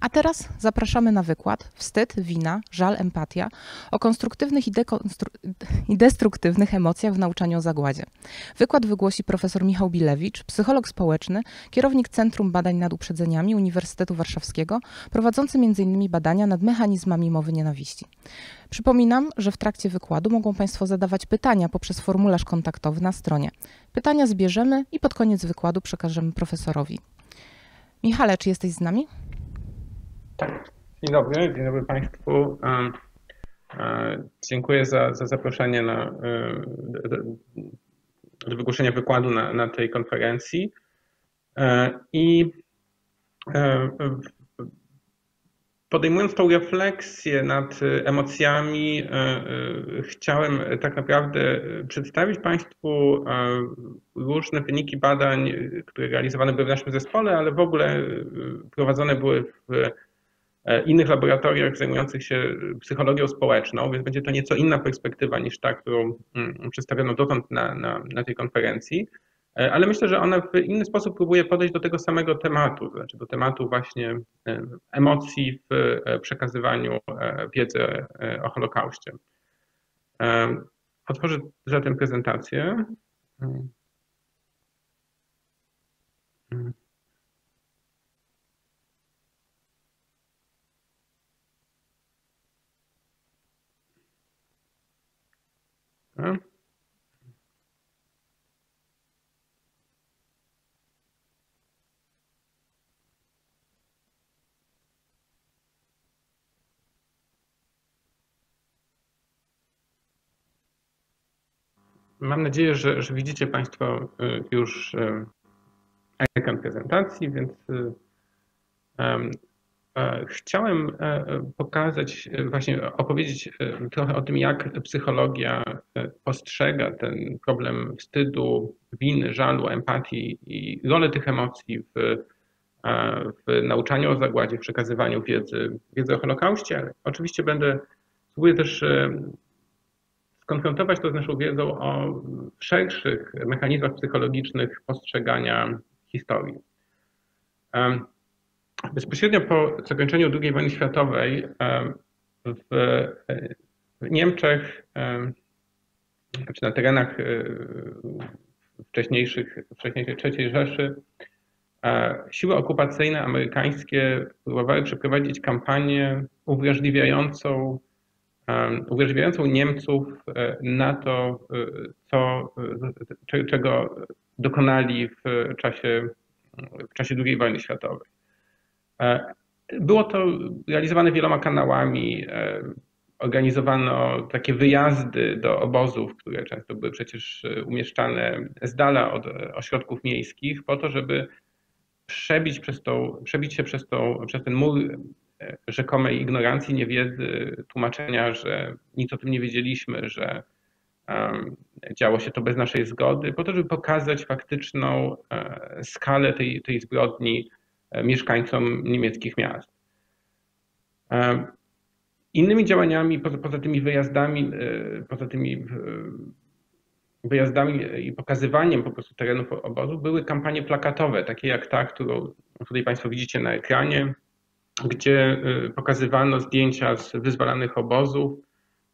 A teraz zapraszamy na wykład Wstyd, wina, żal, empatia o konstruktywnych i, i, destruktywnych emocjach w nauczaniu o zagładzie. Wykład wygłosi profesor Michał Bilewicz, psycholog społeczny, kierownik Centrum Badań nad Uprzedzeniami Uniwersytetu Warszawskiego, prowadzący m.in. badania nad mechanizmami mowy nienawiści. Przypominam, że w trakcie wykładu mogą Państwo zadawać pytania poprzez formularz kontaktowy na stronie. Pytania zbierzemy i pod koniec wykładu przekażemy profesorowi. Michale, czy jesteś z nami? Tak. Dzień dobry, dzień dobry Państwu. Dziękuję za, za zaproszenie na, do wygłoszenia wykładu na, na tej konferencji. E, I e, podejmując tą refleksję nad emocjami, e, chciałem tak naprawdę przedstawić Państwu różne wyniki badań, które realizowane były w naszym zespole, ale w ogóle prowadzone były w E, innych laboratoriach zajmujących się psychologią społeczną, więc będzie to nieco inna perspektywa niż ta, którą mm, przedstawiono dotąd na, na, na tej konferencji. E, ale myślę, że ona w inny sposób próbuje podejść do tego samego tematu, to znaczy do tematu właśnie e, emocji w przekazywaniu wiedzy o Holokauście. Otworzę zatem prezentację. Hmm. Hmm. Mam nadzieję, że, że widzicie Państwo y, już y, ekran prezentacji, więc y, chciałem e, pokazać, e, właśnie opowiedzieć trochę o tym, jak psychologia postrzega ten problem wstydu, winy, żalu, empatii i rolę tych emocji w, w nauczaniu o zagładzie, w przekazywaniu wiedzy, wiedzy o Holokauście, oczywiście będę, spróbuję też skonfrontować to z naszą wiedzą o szerszych mechanizmach psychologicznych postrzegania historii. Bezpośrednio po zakończeniu II wojny światowej w Niemczech, czy na terenach e, wcześniejszych, wcześniejszej III Rzeszy, e, siły okupacyjne amerykańskie próbowały przeprowadzić kampanię uwrażliwiającą, uwrażliwiającą Niemców e, na to, co, czego dokonali w czasie, w czasie II wojny światowej. E, było to realizowane wieloma kanałami. E, organizowano takie wyjazdy do obozów, które często były przecież e, umieszczane z dala od ośrodków miejskich, po to, żeby przebić, przez tą, przebić się przez, tą, przez ten mur rzekomej ignorancji, niewiedzy, tłumaczenia, że nic o tym nie wiedzieliśmy, że działo się to bez naszej zgody, po to, żeby pokazać faktyczną skalę tej, tej zbrodni, mieszkańcom niemieckich miast. E, innymi działaniami, poza, poza tymi wyjazdami, e, poza tymi wyjazdami i pokazywaniem po prostu terenów obozu były kampanie plakatowe, takie jak ta, którą tutaj Państwo widzicie na ekranie, gdzie pokazywano zdjęcia z wyzwalanych obozów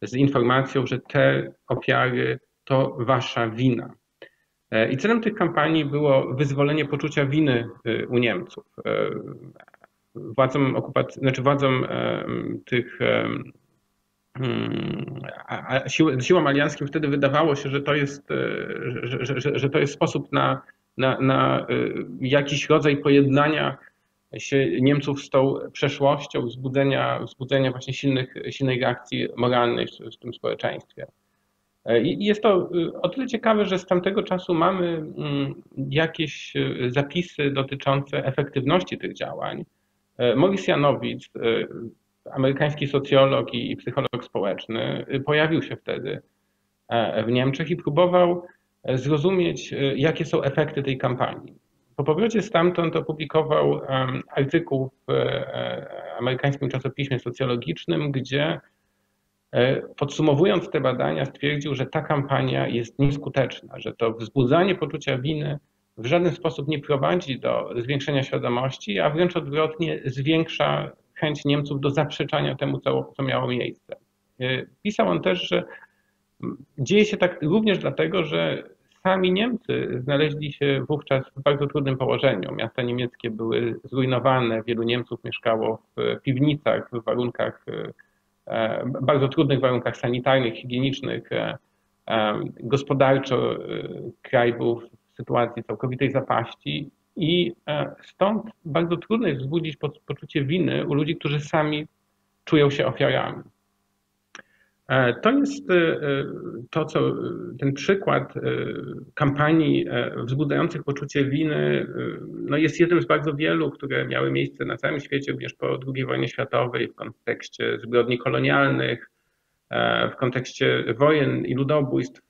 z informacją, że te ofiary to wasza wina. E, I celem tych kampanii było wyzwolenie poczucia winy e, u Niemców. E, władzom okupacji, znaczy władzom tych hmm, sił, siłom alianckim wtedy wydawało się, że to jest, że, że, że, to jest sposób na, na, na jakiś rodzaj pojednania się Niemców z tą przeszłością, wzbudzenia, wzbudzenia właśnie silnych, silnej reakcji moralnej w tym społeczeństwie. E, I jest to y, o tyle ciekawe, że z tamtego czasu mamy mm, jakieś y, zapisy dotyczące efektywności tych działań. E, Maurice Janowicz, y, amerykański socjolog i psycholog społeczny, pojawił się wtedy e, w Niemczech i próbował zrozumieć, jakie są efekty tej kampanii. Po powrocie stamtąd opublikował artykuł w amerykańskim czasopiśmie socjologicznym, gdzie E, podsumowując te badania, stwierdził, że ta kampania jest nieskuteczna, że to wzbudzanie poczucia winy w żaden sposób nie prowadzi do zwiększenia świadomości, a wręcz odwrotnie zwiększa chęć Niemców do zaprzeczania temu, co, miało miejsce. Pisał on też, że dzieje się tak również dlatego, że sami Niemcy znaleźli się wówczas w bardzo trudnym położeniu. Miasta niemieckie były zrujnowane, wielu Niemców mieszkało w piwnicach, w warunkach, e, bardzo trudnych warunkach sanitarnych, higienicznych. E, e, gospodarczo kraj był w sytuacji całkowitej zapaści i stąd bardzo trudno jest wzbudzić poczucie winy u ludzi, którzy sami czują się ofiarami. E, to jest e, e, to, co ten przykład kampanii wzbudzających poczucie winy no jest jednym z bardzo wielu, które miały miejsce na całym świecie, również po II wojnie światowej, w kontekście zbrodni kolonialnych, w kontekście wojen i ludobójstw.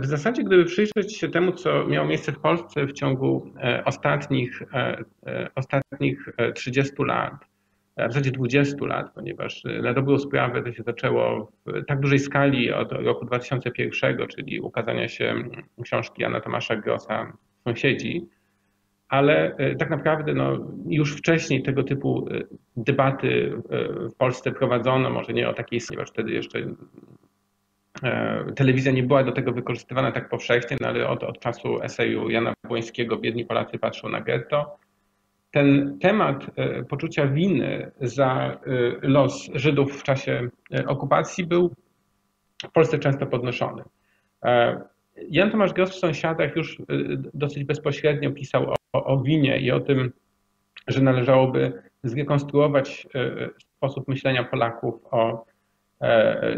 W zasadzie, gdyby przyjrzeć się temu, co miało miejsce w Polsce w ciągu ostatnich, ostatnich 30 lat, w zasadzie 20 lat, ponieważ y, na dobrą sprawę to się zaczęło w tak dużej skali od roku 2001, czyli ukazania się mm, książki Jana Tomasza Grossa Sąsiedzi, ale y, tak naprawdę no, już wcześniej tego typu y, debaty w Polsce prowadzono, może nie o takiej ponieważ wtedy jeszcze telewizja nie była do tego wykorzystywana tak powszechnie, no ale od, od czasu eseju Jana Błońskiego Biedni Polacy patrzą na getto, ten temat e, poczucia winy za e, los Żydów w czasie e, okupacji był w Polsce często podnoszony. Jan Tomasz Gross w Sąsiadach już dosyć bezpośrednio pisał o, o winie i o tym, że należałoby zrekonstruować sposób myślenia Polaków o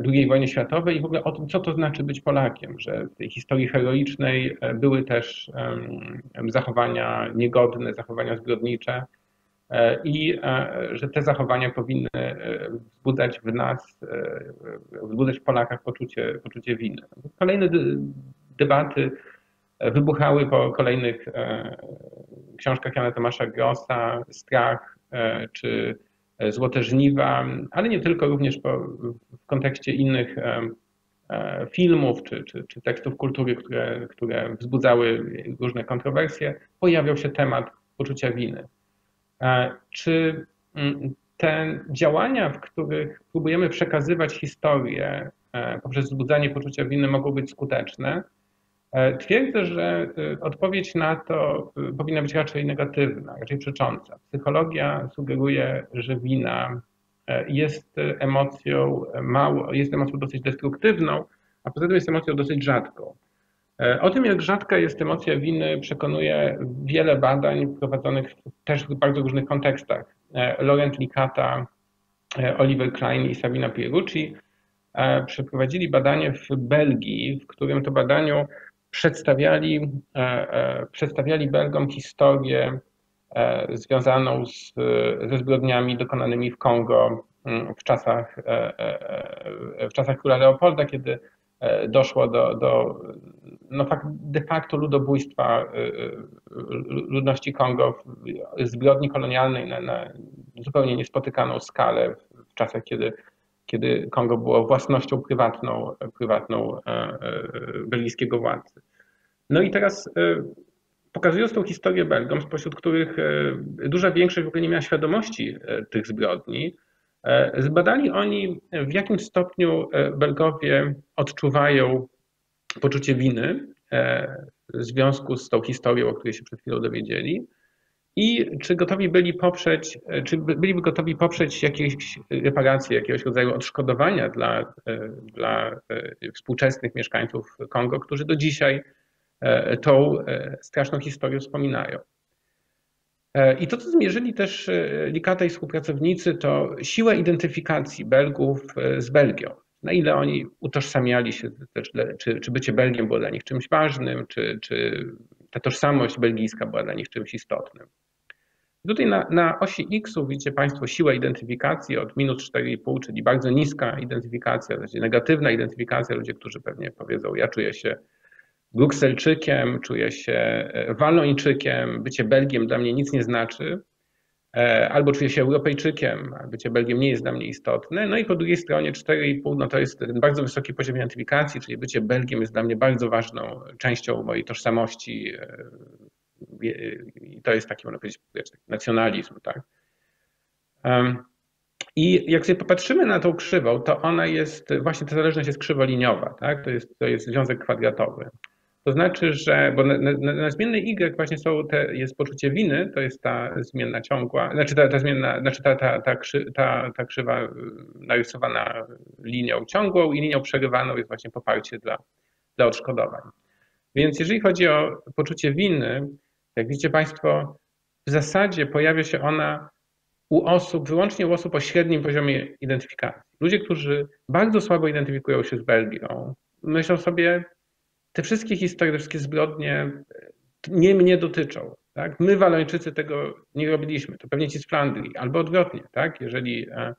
II wojnie światowej i w ogóle o tym, co to znaczy być Polakiem, że w tej historii heroicznej były też zachowania niegodne, zachowania zbrodnicze e, i e, że te zachowania powinny e, wzbudzać w nas, wzbudzać w Polakach poczucie, poczucie winy. Kolejne debaty wybuchały po kolejnych książkach Jana Tomasza Grossa, Strach czy E, złote żniwa, ale nie tylko, również po, w kontekście innych e, e, filmów czy, czy, czy tekstów kultury, które, które wzbudzały różne kontrowersje, pojawiał się temat poczucia winy. Czy mm, te działania, w których próbujemy przekazywać historię poprzez wzbudzanie poczucia winy, mogą być skuteczne? E, twierdzę, że e, odpowiedź na to e, powinna być raczej negatywna, raczej przecząca. Psychologia sugeruje, że wina jest emocją mało, jest emocją dosyć destruktywną, a poza tym jest emocją dosyć rzadką. O tym, jak rzadka jest emocja winy, przekonuje wiele badań prowadzonych też w bardzo różnych kontekstach. Laurent Licata, Oliver Klein i Sabina Pierucci przeprowadzili badanie w Belgii, w którym to badaniu przedstawiali, e, e, przedstawiali Belgom historię e, związaną z, ze zbrodniami dokonanymi w Kongo mm, w czasach, w czasach króla Leopolda, kiedy doszło do, do no, de facto ludobójstwa ludności Kongo, zbrodni kolonialnej na, na zupełnie niespotykaną skalę w czasach, kiedy kiedy Kongo było własnością prywatną, prywatną e, e, belgijskiego władcy. No i teraz e, pokazując tą historię Belgom, spośród których duża większość w ogóle nie miała świadomości tych zbrodni, zbadali oni, w jakim stopniu Belgowie odczuwają poczucie winy w związku z tą historią, o której się przed chwilą dowiedzieli i czy gotowi byli poprzeć, czy byliby gotowi poprzeć jakieś reparacje, jakiegoś rodzaju odszkodowania dla, dla e, współczesnych mieszkańców Kongo, którzy do dzisiaj e, tą e, straszną historię wspominają. I to, co zmierzyli też Likata i współpracownicy, to siłę identyfikacji Belgów z Belgią. Na ile oni utożsamiali się, też, czy, czy bycie Belgiem było dla nich czymś ważnym, czy, czy ta tożsamość belgijska była dla nich czymś istotnym. Tutaj na, na osi X widzicie Państwo siłę identyfikacji od minus 4,5, czyli bardzo niska identyfikacja, znaczy negatywna identyfikacja, ludzie, którzy pewnie powiedzą, ja czuję się Brukselczykiem, czuję się e, Walończykiem, bycie Belgiem dla mnie nic nie znaczy. E, albo czuję się Europejczykiem, a bycie Belgiem nie jest dla mnie istotne. No i po drugiej stronie 4,5 no to jest ten bardzo wysoki poziom identyfikacji, czyli bycie Belgiem jest dla mnie bardzo ważną częścią mojej tożsamości e, i to jest taki, można powiedzieć, nacjonalizm. Tak? I jak sobie popatrzymy na tą krzywą, to ona jest, właśnie ta zależność jest krzywoliniowa, tak? to, jest, to jest związek kwadratowy. To znaczy, że bo na, na, na zmiennej Y właśnie są te, jest poczucie winy, to jest ta zmienna ciągła, znaczy ta, ta zmienna, znaczy ta, ta, ta, krzy, ta, ta krzywa y, narysowana linią ciągłą i linią przerywaną jest właśnie poparcie dla, dla odszkodowań. Więc jeżeli chodzi o poczucie winy, jak widzicie Państwo, w zasadzie pojawia się ona u osób, wyłącznie u osób o średnim poziomie identyfikacji. Ludzie, którzy bardzo słabo identyfikują się z Belgią, myślą sobie, te wszystkie historie, te wszystkie zbrodnie nie mnie dotyczą. Tak? My, Walończycy, tego nie robiliśmy. To pewnie ci z Flandrii, albo odwrotnie. Tak? Jeżeli e,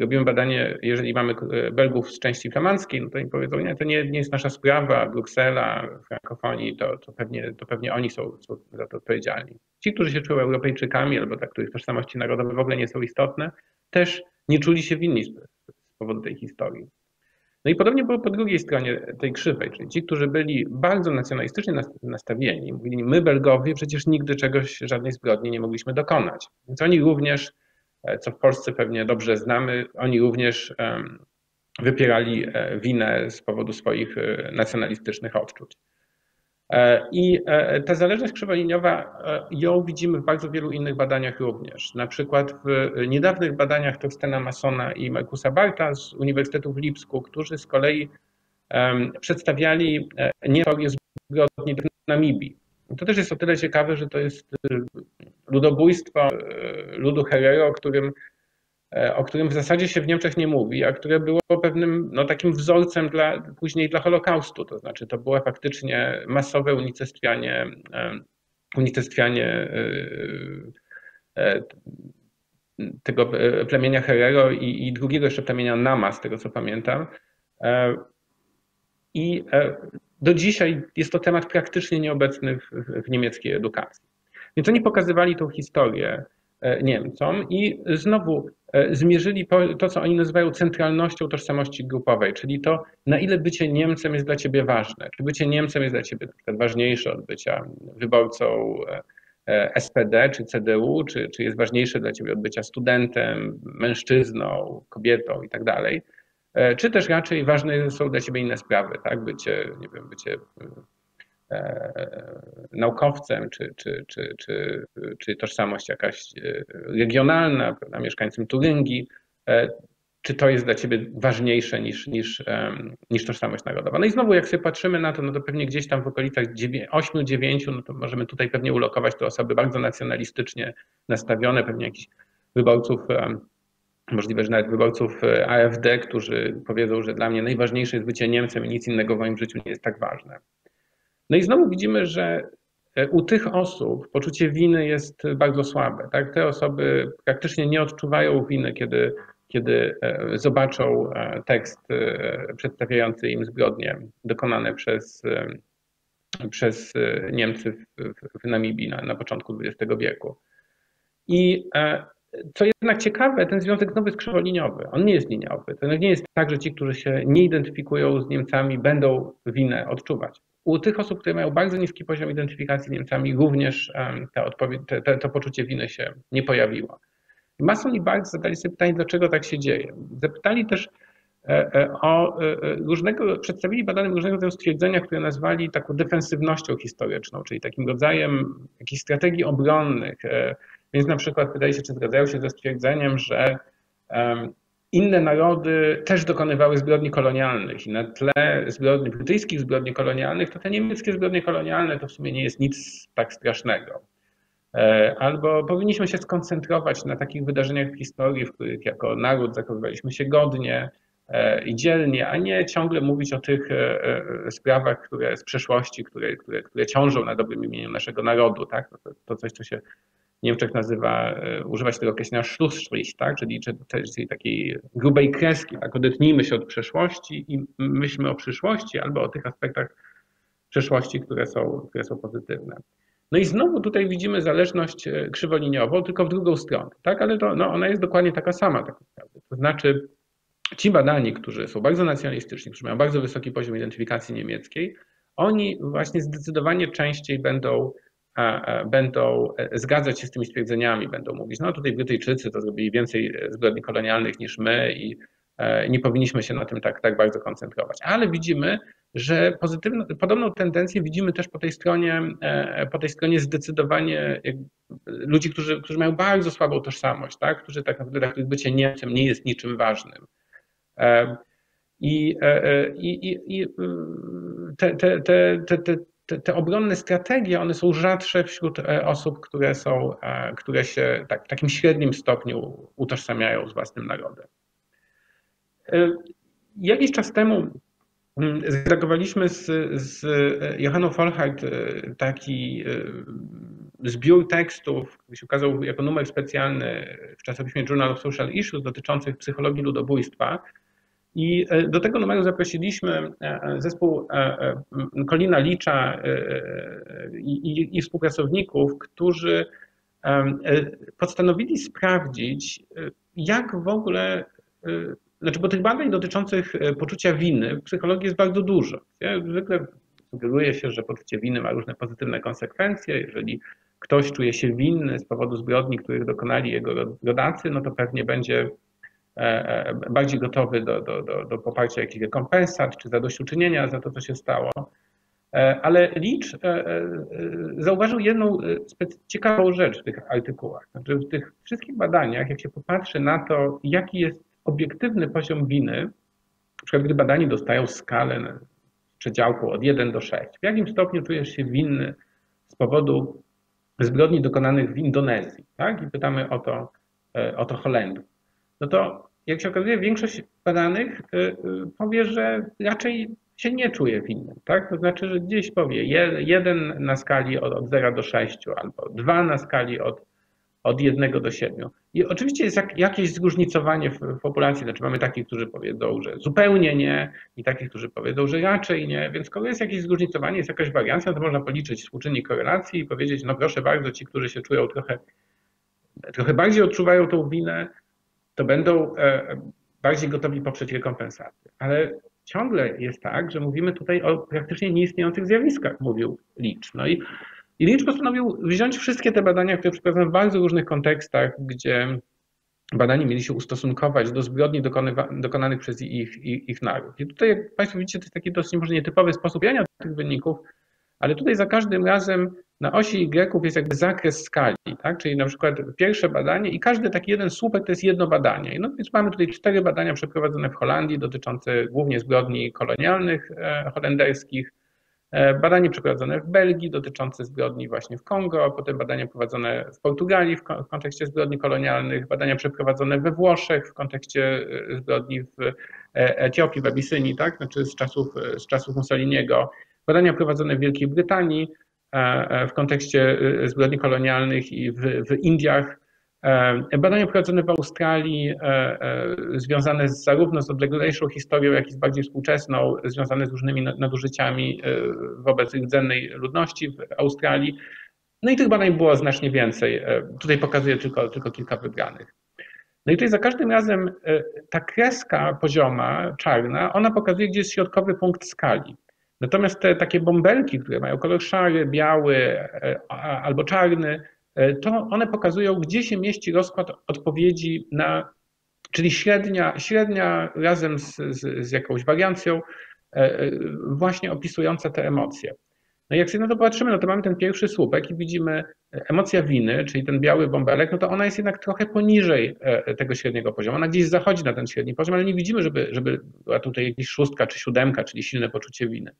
robimy badanie, jeżeli mamy e, Belgów z części flamandzkiej, no to im powiedzą, nie, to nie, nie jest nasza sprawa, Bruksela, frankofonii, to, to, pewnie, to pewnie oni są, są za to odpowiedzialni. Ci, którzy się czują Europejczykami, albo tak, których tożsamości narodowe w ogóle nie są istotne, też nie czuli się winni z, z powodu tej historii. No i podobnie było po drugiej stronie tej krzywej, czyli ci, którzy byli bardzo nacjonalistycznie nastawieni, mówili, my Belgowie przecież nigdy czegoś, żadnej zbrodni nie mogliśmy dokonać. Więc oni również, co w Polsce pewnie dobrze znamy, oni również wypierali e, winę z powodu swoich e, nacjonalistycznych odczuć. E, I ta zależność krzywoliniowa, ją widzimy w bardzo wielu innych badaniach również. Na przykład w niedawnych badaniach Torstena Masona i Markusa Barta z Uniwersytetu w Lipsku, którzy z kolei przedstawiali nie teorię zbrodni w Namibii. To też jest o tyle ciekawe, że to jest ludobójstwo ludu Herero, o którym E, o którym w zasadzie się w Niemczech nie mówi, a które było pewnym no, takim wzorcem dla, później dla Holokaustu. To znaczy to było faktycznie masowe unicestwianie, e, unicestwianie e, tego plemienia Herero i, i drugiego jeszcze plemienia Nama, z tego co pamiętam. I do dzisiaj jest to temat praktycznie nieobecny w, w niemieckiej edukacji. Więc oni pokazywali tą historię Niemcom i znowu E, zmierzyli to, co oni nazywają centralnością tożsamości grupowej, czyli to, na ile bycie Niemcem jest dla ciebie ważne. Czy bycie Niemcem jest dla ciebie na przykład ważniejsze od bycia wyborcą e, e, SPD czy CDU, czy, czy jest ważniejsze dla ciebie od bycia studentem, mężczyzną, kobietą i tak dalej. Czy też raczej ważne są dla ciebie inne sprawy, tak? Bycie, nie wiem, bycie naukowcem, czy, czy, czy, czy, czy tożsamość jakaś e, regionalna, prawda, mieszkańcem Turyngii, e, czy to jest dla ciebie ważniejsze niż, niż, niż tożsamość narodowa. No i znowu, jak sobie patrzymy na to, no to pewnie gdzieś tam w okolicach 8-9, no to możemy tutaj pewnie ulokować te osoby bardzo nacjonalistycznie nastawione, pewnie jakichś wyborców, możliwe, że nawet wyborców e, AfD, którzy powiedzą, że dla mnie najważniejsze jest bycie Niemcem i nic innego w moim życiu nie jest tak ważne. No i znowu widzimy, że e, u tych osób poczucie winy jest bardzo słabe. Tak? Te osoby praktycznie nie odczuwają winy, kiedy, kiedy e, zobaczą tekst przedstawiający im zbrodnie dokonane przez, przez Niemcy w, w Namibii na, na początku XX wieku. I co jednak ciekawe, ten związek znowu jest krzywoliniowy. On nie jest liniowy. To nie jest tak, że ci, którzy się nie identyfikują z Niemcami, będą winę odczuwać u tych osób, które mają bardzo niski poziom identyfikacji Niemcami, również te, te, to poczucie winy się nie pojawiło. Mason i Barth zadali sobie pytanie, dlaczego tak się dzieje. Zapytali też e, e, o e, różnego, przedstawili badanym różnego rodzaju stwierdzenia, które nazwali taką defensywnością historyczną, czyli takim rodzajem jakichś strategii obronnych. Więc na przykład pytali się, czy zgadzają się ze stwierdzeniem, że inne narody też dokonywały zbrodni kolonialnych i na tle zbrodni, brytyjskich zbrodni kolonialnych, to te niemieckie zbrodnie kolonialne to w sumie nie jest nic tak strasznego. E, albo powinniśmy się skoncentrować na takich wydarzeniach w historii, w których jako naród zachowywaliśmy się godnie e, i dzielnie, a nie ciągle mówić o tych e, sprawach, które z przeszłości, które, które, które ciążą na dobrym imieniu naszego narodu. Tak? To, to coś, co się Niemczech nazywa, e, używać tego określenia Schlussstrich, tak? czyli, czyli takiej grubej kreski. Tak? Odetnijmy się od przeszłości i myślmy o przyszłości albo o tych aspektach przeszłości, które są, które są pozytywne. No i znowu tutaj widzimy zależność krzywoliniową, tylko w drugą stronę, tak? Ale to, no, ona jest dokładnie taka sama tak naprawdę. To znaczy ci badani, którzy są bardzo nacjonalistyczni, którzy mają bardzo wysoki poziom identyfikacji niemieckiej, oni właśnie zdecydowanie częściej będą, będą e, zgadzać się z tymi stwierdzeniami, będą mówić, no tutaj Brytyjczycy to zrobili więcej zbrodni kolonialnych niż my i e, nie powinniśmy się na tym tak, tak bardzo koncentrować. Ale widzimy, że pozytywną, podobną tendencję widzimy też po tej stronie, e, po tej stronie zdecydowanie ludzi, którzy, którzy mają bardzo słabą tożsamość, tak? którzy tak naprawdę, dla których bycie Niemcem nie jest niczym ważnym. I, i, i te, te, te, te, te, te obronne strategie, one są rzadsze wśród osób, które są, które się tak, w takim średnim stopniu utożsamiają z własnym narodem. Jakiś czas temu mm, zredagowaliśmy z, z Johanną Folhardt taki zbiór tekstów, który się ukazał jako numer specjalny w czasopiśmie Journal of Social Issues dotyczących psychologii ludobójstwa. I e, do tego numeru zaprosiliśmy e, e, zespół Kolina Licza i, i, współpracowników, którzy postanowili sprawdzić, jak w ogóle, znaczy, bo tych badań dotyczących poczucia winy w psychologii jest bardzo dużo. Zwykle sugeruje się, że poczucie winy ma różne pozytywne konsekwencje. Jeżeli ktoś czuje się winny z powodu zbrodni, których dokonali jego rodacy, no to pewnie będzie bardziej gotowy do, do, do, do poparcia jakichś rekompensat czy zadośćuczynienia za to, co się stało. E, ale Licz zauważył jedną ciekawą rzecz w tych artykułach. Znaczy w tych wszystkich badaniach, jak się popatrzy na to, jaki jest obiektywny poziom winy, na przykład gdy badani dostają skalę przedziałku od 1 do 6, w jakim stopniu czujesz się winny z powodu zbrodni dokonanych w Indonezji, tak? I pytamy o to, o to Holendrów no to jak się okazuje, większość badanych y, y, powie, że raczej się nie czuje winnym, tak? To znaczy, że gdzieś powie jeden na skali od 0 do 6 albo dwa na skali od, od 1 do 7. I oczywiście jest jakieś zróżnicowanie w, w populacji, znaczy mamy takich, którzy powiedzą, że zupełnie nie i takich, którzy powiedzą, że raczej nie, więc skoro jest jakieś zróżnicowanie, jest jakaś wariancja, to można policzyć współczynnik korelacji i powiedzieć, no proszę bardzo, ci, którzy się czują trochę, trochę bardziej odczuwają tą winę, to będą e, bardziej gotowi poprzeć rekompensaty. Ale ciągle jest tak, że mówimy tutaj o praktycznie nieistniejących zjawiskach, mówił Licz. No i, i Licz postanowił wziąć wszystkie te badania, które przeprowadzone w bardzo różnych kontekstach, gdzie badani mieli się ustosunkować do zbrodni dokonanych przez ich, ich, ich naród. I tutaj, Państwo widzicie, to jest taki dosyć może nietypowy sposób jania tych wyników, ale tutaj za każdym razem na osi Y jest jakby zakres skali, tak? czyli na przykład pierwsze badanie i każdy taki jeden słupek to jest jedno badanie. No więc mamy tutaj cztery badania przeprowadzone w Holandii dotyczące głównie zbrodni kolonialnych e, holenderskich, e, badanie przeprowadzone w Belgii dotyczące zbrodni właśnie w Kongo, potem badania prowadzone w Portugalii w kontekście zbrodni kolonialnych, badania przeprowadzone we Włoszech w kontekście e, zbrodni w Etiopii, w Abysynii, tak? znaczy z czasów, z czasów Mussoliniego, badania prowadzone w Wielkiej Brytanii, E, e, w kontekście e, zbrodni kolonialnych i w, w Indiach. Badania prowadzone w Australii, związane z, zarówno z odleglejszą historią, jak i z bardziej współczesną, związane z różnymi nadużyciami wobec rdzennej ludności w Australii. No i tych badań było znacznie więcej. Tutaj pokazuję tylko, tylko kilka wybranych. No i tutaj za każdym razem ta kreska pozioma, czarna, ona pokazuje, gdzie jest środkowy punkt skali. Natomiast te takie bąbelki, które mają kolor szary, biały e, albo czarny, e, to one pokazują, gdzie się mieści rozkład odpowiedzi na, czyli średnia, średnia razem z, z, z jakąś wariancją, e, właśnie opisująca te emocje. No i jak sobie na to patrzymy, no to mamy ten pierwszy słupek i widzimy emocja winy, czyli ten biały bąbelek, no to ona jest jednak trochę poniżej tego średniego poziomu. Ona gdzieś zachodzi na ten średni poziom, ale nie widzimy, żeby, żeby była tutaj jakaś szóstka czy siódemka, czyli silne poczucie winy.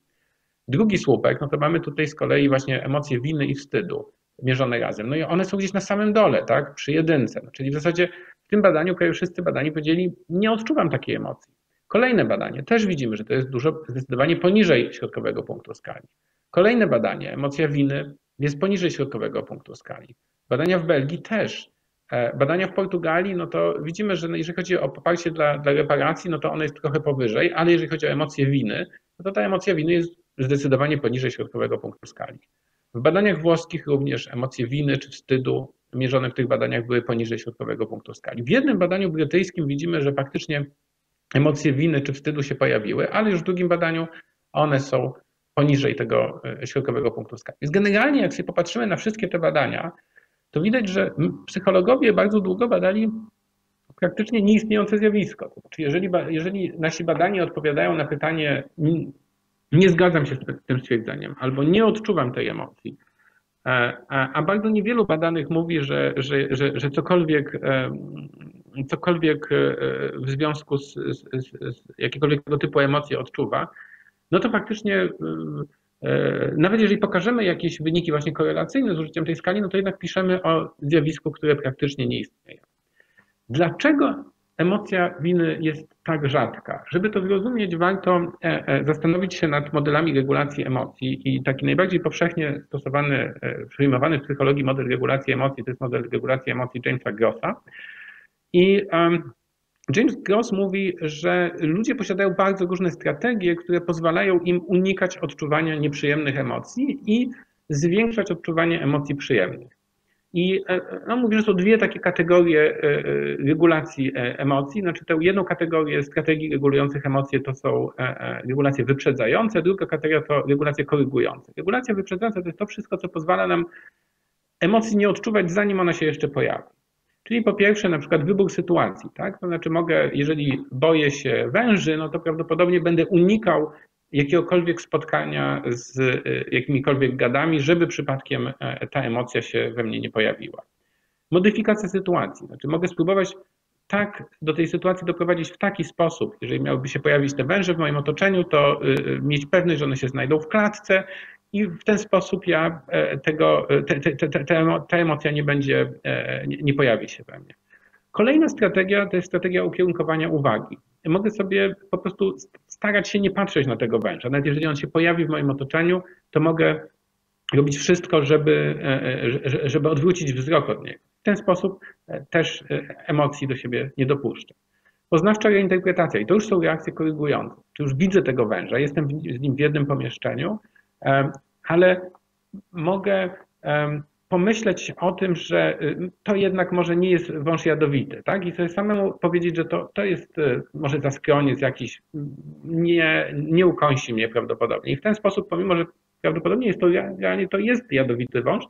Drugi słupek, no to mamy tutaj z kolei właśnie emocje winy i wstydu mierzone razem. No i one są gdzieś na samym dole, tak, przy jedynce. No, czyli w zasadzie w tym badaniu prawie wszyscy badani powiedzieli, nie odczuwam takiej emocji. Kolejne badanie, też widzimy, że to jest dużo, zdecydowanie poniżej środkowego punktu skali. Kolejne badanie, emocja winy jest poniżej środkowego punktu skali. Badania w Belgii też. E, badania w Portugalii, no to widzimy, że jeżeli chodzi o poparcie dla, dla reparacji, no to ono jest trochę powyżej, ale jeżeli chodzi o emocje winy, no to ta emocja winy jest zdecydowanie poniżej środkowego punktu skali. W badaniach włoskich również emocje winy czy wstydu mierzone w tych badaniach były poniżej środkowego punktu skali. W jednym badaniu brytyjskim widzimy, że faktycznie emocje winy czy wstydu się pojawiły, ale już w drugim badaniu one są poniżej tego e, środkowego punktu skali. Więc generalnie, jak sobie popatrzymy na wszystkie te badania, to widać, że psychologowie bardzo długo badali praktycznie nieistniejące zjawisko. To znaczy, jeżeli, jeżeli nasi badani odpowiadają na pytanie, nie zgadzam się z tym stwierdzeniem, albo nie odczuwam tej emocji, e, a, bardzo niewielu badanych mówi, że, że, że, że cokolwiek, e, cokolwiek w związku z, z, z jakiegokolwiek typu emocje odczuwa, no to faktycznie e, nawet jeżeli pokażemy jakieś wyniki właśnie korelacyjne z użyciem tej skali, no to jednak piszemy o zjawisku, które praktycznie nie istnieje. Dlaczego emocja winy jest tak rzadka? Żeby to zrozumieć, warto e, e, zastanowić się nad modelami regulacji emocji i taki najbardziej powszechnie stosowany, przyjmowany w psychologii model regulacji emocji to jest model regulacji emocji Jamesa Grossa. I James Gross mówi, że ludzie posiadają bardzo różne strategie, które pozwalają im unikać odczuwania nieprzyjemnych emocji i zwiększać odczuwanie emocji przyjemnych. I e, on mówi, że są dwie takie kategorie e, e, regulacji emocji. Znaczy, tę jedną kategorię strategii regulujących emocje to są regulacje wyprzedzające, druga kategoria to regulacje korygujące. Regulacja wyprzedzająca to jest to wszystko, co pozwala nam emocji nie odczuwać, zanim ona się jeszcze pojawi. Czyli po pierwsze na przykład wybór sytuacji, tak? To znaczy mogę, jeżeli boję się węży, no to prawdopodobnie będę unikał jakiegokolwiek spotkania z e, jakimikolwiek gadami, żeby przypadkiem e, ta emocja się we mnie nie pojawiła. Modyfikacja sytuacji, znaczy mogę spróbować tak do tej sytuacji doprowadzić w taki sposób, jeżeli miałyby się pojawić te węże w moim otoczeniu, to e, mieć pewność, że one się znajdą w klatce i w ten sposób ja tego, te, te, te, ta emocja nie będzie, nie, nie pojawi się we mnie. Kolejna strategia to jest strategia ukierunkowania uwagi. Mogę sobie po prostu starać się nie patrzeć na tego węża. Nawet jeżeli on się pojawi w moim otoczeniu, to mogę robić wszystko, żeby, żeby odwrócić wzrok od niego. W ten sposób też emocji do siebie nie dopuszczę. Poznawcza reinterpretacja i to już są reakcje korygujące. Czy już widzę tego węża, jestem z nim w jednym pomieszczeniu, ale mogę pomyśleć o tym, że y, to jednak może nie jest wąż jadowity, tak? I sobie samemu powiedzieć, że to, to jest y, może zaskroniec jakiś, nie, nie ukąsi mnie prawdopodobnie. I w ten sposób, pomimo, że prawdopodobnie jest to, realnie to jest jadowity wąż,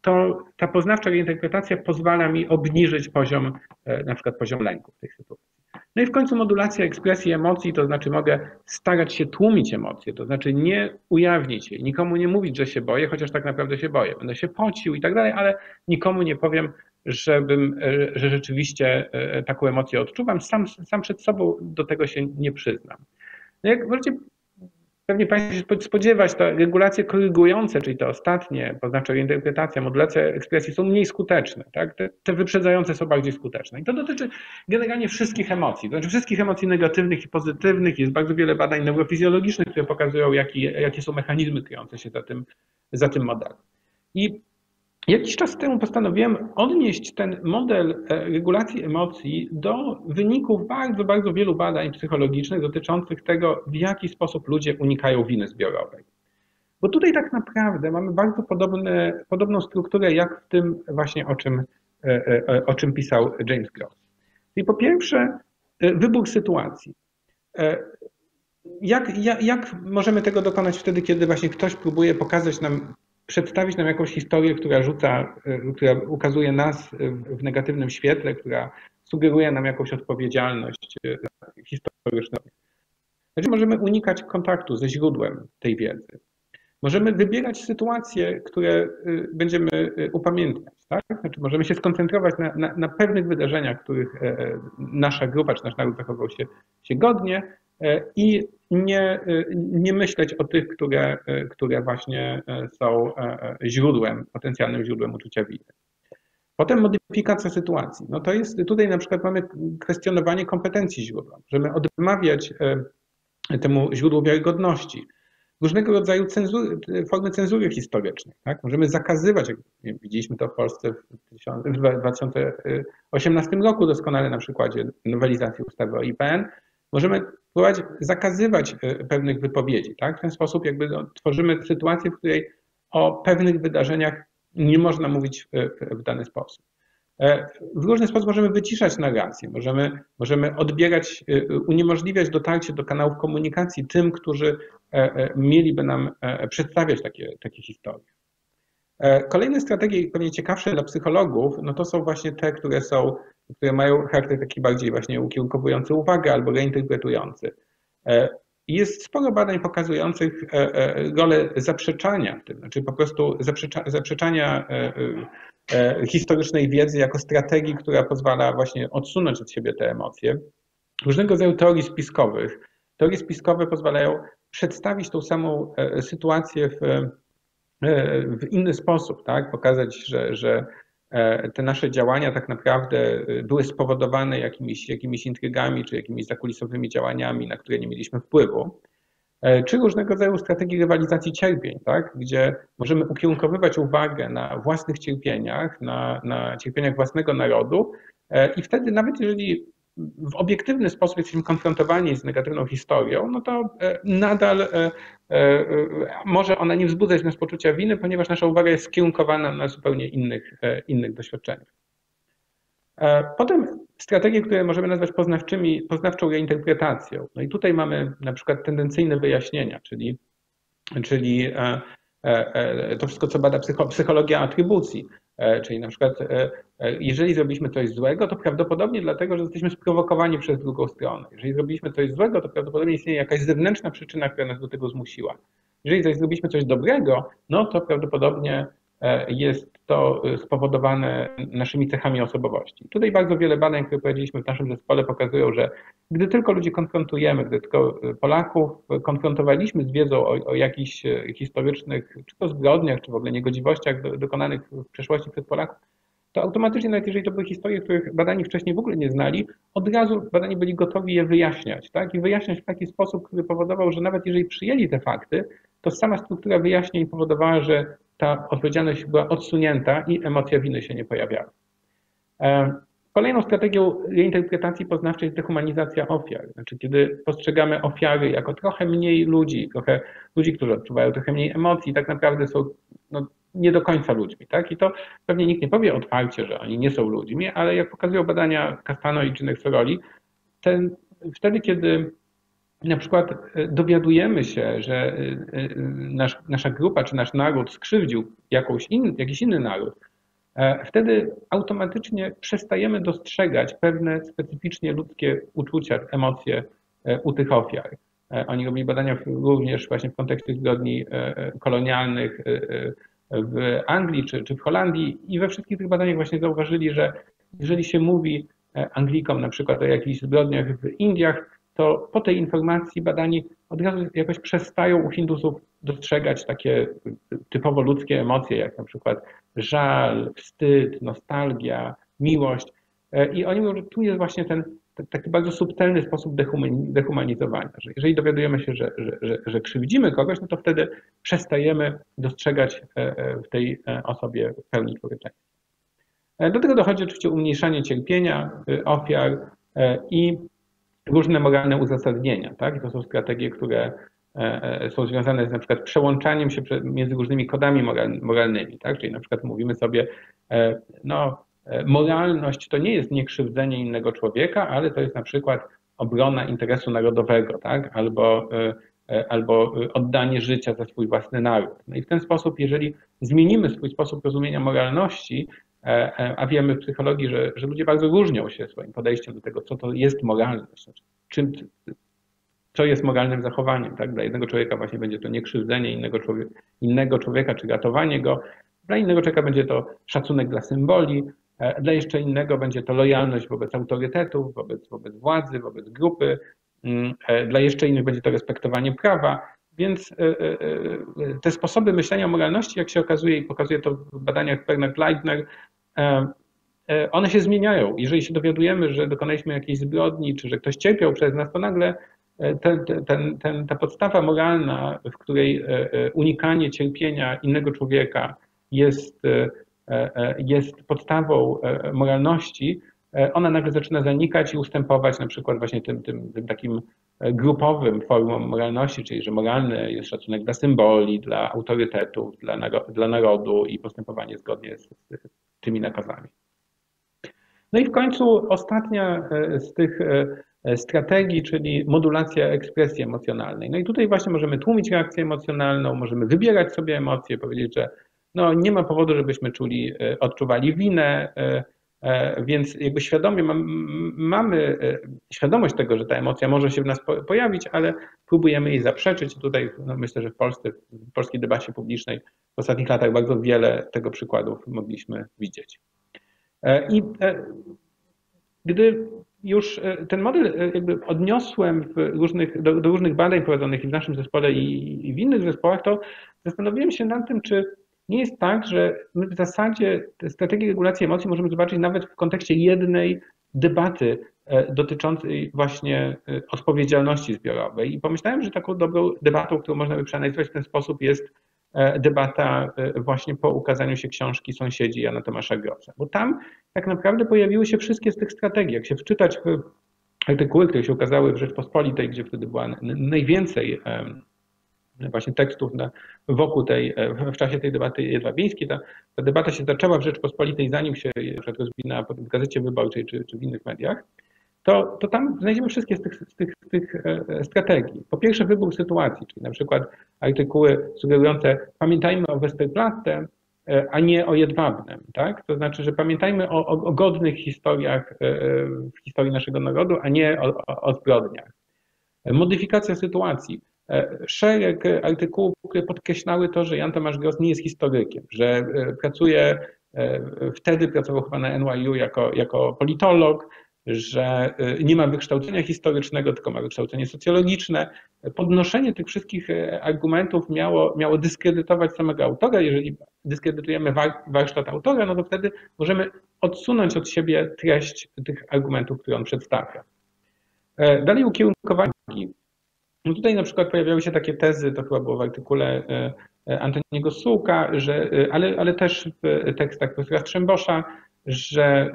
to ta poznawcza interpretacja pozwala mi obniżyć poziom, e, na przykład poziom lęku w tej sytuacji. No i w końcu modulacja ekspresji emocji, to znaczy mogę starać się tłumić emocje, to znaczy nie ujawnić jej, nikomu nie mówić, że się boję, chociaż tak naprawdę się boję. Będę się pocił i tak dalej, ale nikomu nie powiem, żebym, e, że rzeczywiście e, taką emocję odczuwam. Sam, sam przed sobą do tego się nie przyznam. No jak możecie pewnie Państwo się spodziewać, te regulacje korygujące, czyli te ostatnie, to znaczy interpretacja, modulacja ekspresji są mniej skuteczne. Tak? Te, te, wyprzedzające są bardziej skuteczne. I to dotyczy generalnie wszystkich emocji, to znaczy wszystkich emocji negatywnych i pozytywnych. Jest bardzo wiele badań neurofizjologicznych, które pokazują, jaki, jakie są mechanizmy kryjące się za tym, za tym modelem. I Jakiś czas temu postanowiłem odnieść ten model e, regulacji emocji do wyników bardzo, bardzo wielu badań psychologicznych dotyczących tego, w jaki sposób ludzie unikają winy zbiorowej. Bo tutaj tak naprawdę mamy bardzo podobne, podobną strukturę, jak w tym właśnie o czym, e, e, o czym pisał James Gross. Czyli po pierwsze, wybór sytuacji. Jak, jak, jak możemy tego dokonać wtedy, kiedy właśnie ktoś próbuje pokazać nam przedstawić nam jakąś historię, która rzuca, y, która ukazuje nas w negatywnym świetle, która sugeruje nam jakąś odpowiedzialność y, historyczną. Znaczy możemy unikać kontaktu ze źródłem tej wiedzy. Możemy wybierać sytuacje, które y, będziemy upamiętniać. Tak? Znaczy możemy się skoncentrować na, na, na pewnych wydarzeniach, których e, e, nasza grupa czy nasz naród zachował się, się godnie e, i nie, nie myśleć o tych, które, które właśnie są źródłem, potencjalnym źródłem uczucia winy. Potem modyfikacja sytuacji. No to jest, tutaj na przykład mamy kwestionowanie kompetencji źródła. Możemy odmawiać e, temu źródłu wiarygodności. Różnego rodzaju cenzury, formy cenzury historycznej. Tak? Możemy zakazywać, jak widzieliśmy to w Polsce w 2018 roku doskonale na przykładzie nowelizacji ustawy o IPN, możemy próbować zakazywać e, pewnych wypowiedzi. Tak? W ten sposób jakby no, tworzymy sytuację, w której o pewnych wydarzeniach nie można mówić w, w dany sposób. E, w różny sposób możemy wyciszać narrację, możemy, możemy odbierać, e, uniemożliwiać dotarcie do kanałów komunikacji tym, którzy mieliby nam przedstawiać takie, takie historie. Kolejne strategie, pewnie ciekawsze dla psychologów, no to są właśnie te, które są, które mają charakter taki bardziej właśnie ukierunkowujący uwagę albo reinterpretujący. Jest sporo badań pokazujących rolę zaprzeczania w tym, znaczy po prostu zaprzecza, zaprzeczania E, historycznej wiedzy jako strategii, która pozwala właśnie odsunąć od siebie te emocje. Różnego rodzaju teorii spiskowych. Teorie spiskowe pozwalają przedstawić tą samą e, sytuację w, e, w inny sposób, tak? pokazać, że, że te nasze działania tak naprawdę były spowodowane jakimiś, jakimiś intrygami czy jakimiś zakulisowymi działaniami, na które nie mieliśmy wpływu. E, czy różnego rodzaju strategii rywalizacji cierpień, tak? gdzie możemy ukierunkowywać uwagę na własnych cierpieniach, na, na cierpieniach własnego narodu e, i wtedy nawet jeżeli w obiektywny sposób jesteśmy konfrontowani z negatywną historią, no to e, nadal może ona nie wzbudzać nas poczucia winy, ponieważ nasza uwaga jest skierunkowana na zupełnie innych, innych doświadczeniach. Potem strategie, które możemy nazwać poznawczymi, poznawczą reinterpretacją. No i tutaj mamy na przykład tendencyjne wyjaśnienia, czyli, czyli e, e, e, to wszystko, co bada psychologia atrybucji. Czyli na przykład, jeżeli zrobiliśmy coś złego, to prawdopodobnie dlatego, że jesteśmy sprowokowani przez drugą stronę. Jeżeli zrobiliśmy coś złego, to prawdopodobnie istnieje jakaś zewnętrzna przyczyna, która nas do tego zmusiła. Jeżeli zaś zrobiliśmy coś dobrego, no to prawdopodobnie E, jest to e, spowodowane naszymi cechami osobowości. Tutaj bardzo wiele badań, które prowadziliśmy w naszym zespole, pokazują, że gdy tylko ludzi konfrontujemy, gdy tylko e, Polaków konfrontowaliśmy z wiedzą o, o jakichś historycznych, czy to zbrodniach, czy w ogóle niegodziwościach dokonanych w przeszłości przez Polaków, to automatycznie, nawet jeżeli to były historie, których badani wcześniej w ogóle nie znali, od razu badani byli gotowi je wyjaśniać, tak? I wyjaśniać w taki sposób, który powodował, że nawet jeżeli przyjęli te fakty, to sama struktura wyjaśnień powodowała, że ta odpowiedzialność była odsunięta i emocja winy się nie pojawiała. E, kolejną strategią reinterpretacji poznawczej jest dehumanizacja ofiar. Znaczy, kiedy postrzegamy ofiary jako trochę mniej ludzi, trochę ludzi, którzy odczuwają trochę mniej emocji, tak naprawdę są no, nie do końca ludźmi. Tak? I to pewnie nikt nie powie otwarcie, że oni nie są ludźmi, ale jak pokazują badania Castano i Ginexoroli, ten, wtedy, kiedy na przykład e, dowiadujemy się, że e, e, nasz, nasza grupa czy nasz naród skrzywdził jakąś in, jakiś inny naród, wtedy automatycznie przestajemy dostrzegać pewne specyficznie ludzkie uczucia, emocje u tych ofiar. Oni robili badania również właśnie w kontekście zbrodni kolonialnych w Anglii czy, czy w Holandii i we wszystkich tych badaniach właśnie zauważyli, że jeżeli się mówi Anglikom na przykład o jakichś zbrodniach w Indiach, to po tej informacji badani od razu jakoś przestają u Hindusów dostrzegać takie typowo ludzkie emocje, jak na przykład żal, wstyd, nostalgia, miłość. E, I oni mówią, że tu jest właśnie ten taki bardzo subtelny sposób dehumanizowania, że jeżeli dowiadujemy się, że, że, że, że krzywdzimy kogoś, no to wtedy przestajemy dostrzegać e, e, w tej osobie pełni człowieczeństwa. Do tego dochodzi oczywiście umniejszanie cierpienia ofiar i różne moralne uzasadnienia. Tak? I to są strategie, które e, e, są związane z na przykład przełączaniem się między różnymi kodami moralnymi. Tak? Czyli na przykład mówimy sobie, e, no, moralność to nie jest niekrzywdzenie innego człowieka, ale to jest na przykład obrona interesu narodowego, tak? albo, albo oddanie życia za swój własny naród. No i w ten sposób, jeżeli zmienimy swój sposób rozumienia moralności, a wiemy w psychologii, że, że ludzie bardzo różnią się swoim podejściem do tego, co to jest moralność, znaczy, czym, co jest moralnym zachowaniem. Tak? Dla jednego człowieka właśnie będzie to niekrzywdzenie innego człowieka, innego człowieka czy ratowanie go, dla innego człowieka będzie to szacunek dla symboli, e, dla jeszcze innego będzie to lojalność wobec autorytetów, wobec, wobec władzy, wobec grupy, mm, dla jeszcze innych będzie to respektowanie prawa. Więc te sposoby myślenia o moralności, jak się okazuje i pokazuje to w badaniach Bernard Leitner, E, e, one się zmieniają. Jeżeli się dowiadujemy, że dokonaliśmy jakiejś zbrodni, czy że ktoś cierpiał przez nas, to nagle e, ten, ten, ten, ta podstawa moralna, w której unikanie cierpienia innego człowieka jest, jest podstawą moralności, ona nagle zaczyna zanikać i ustępować na przykład właśnie tym, tym, tym takim grupowym formą moralności, czyli że moralny jest szacunek dla symboli, dla autorytetów, dla, dla narodu i postępowanie zgodnie z, z tymi nakazami. No i w końcu ostatnia z tych strategii, czyli modulacja ekspresji emocjonalnej. No i tutaj właśnie możemy tłumić reakcję emocjonalną, możemy wybierać sobie emocje, powiedzieć, że no nie ma powodu, żebyśmy czuli, odczuwali winę, E, więc jakby świadomie mam, mamy e, świadomość tego, że ta emocja może się w nas pojawić, ale próbujemy jej zaprzeczyć. Tutaj no myślę, że w Polsce, w polskiej debacie publicznej w ostatnich latach bardzo wiele tego przykładów mogliśmy widzieć. E, I gdy już ten model jakby odniosłem różnych, do, do różnych badań prowadzonych i w naszym zespole i, i w innych zespołach, to zastanowiłem się nad tym, czy nie jest tak, że my w zasadzie strategię regulacji emocji możemy zobaczyć nawet w kontekście jednej debaty e, dotyczącej właśnie e, odpowiedzialności zbiorowej. I pomyślałem, że taką dobrą debatą, którą można by przeanalizować w ten sposób jest e, debata właśnie po ukazaniu się książki Sąsiedzi Jana Tomasza Grossa. Bo tam tak naprawdę pojawiły się wszystkie z tych strategii. Jak się wczytać w artykuły, które się ukazały w Rzeczpospolitej, gdzie wtedy była najwięcej właśnie tekstów na, wokół tej, w czasie tej debaty jedwabińskiej. Ta, ta debata się zaczęła w Rzeczpospolitej, zanim się rozwinęła w Gazecie Wyborczej czy, czy w innych mediach, to, to tam znajdziemy wszystkie z tych, z, tych, z tych e, strategii. Po pierwsze wybór sytuacji, czyli na przykład artykuły sugerujące pamiętajmy o Westerplatte, e, a nie o Jedwabnem, tak? To znaczy, że pamiętajmy o, o, o godnych historiach e, w historii naszego narodu, a nie o, o, o zbrodniach. Modyfikacja sytuacji. E, szereg artykułów, które podkreślały to, że Jan Tomasz Gross nie jest historykiem, że e, pracuje, e, wtedy pracował chyba na NYU jako, jako politolog, że nie ma wykształcenia historycznego, tylko ma wykształcenie socjologiczne. Podnoszenie tych wszystkich argumentów miało, miało dyskredytować samego autora. Jeżeli dyskredytujemy warsztat autora, no to wtedy możemy odsunąć od siebie treść tych argumentów, które on przedstawia. Dalej ukierunkowanie no tutaj na przykład pojawiały się takie tezy, to chyba było w artykule e, e, Antoniego Sułka, że, e, ale, ale też w tekstach profesora Strzembosza, że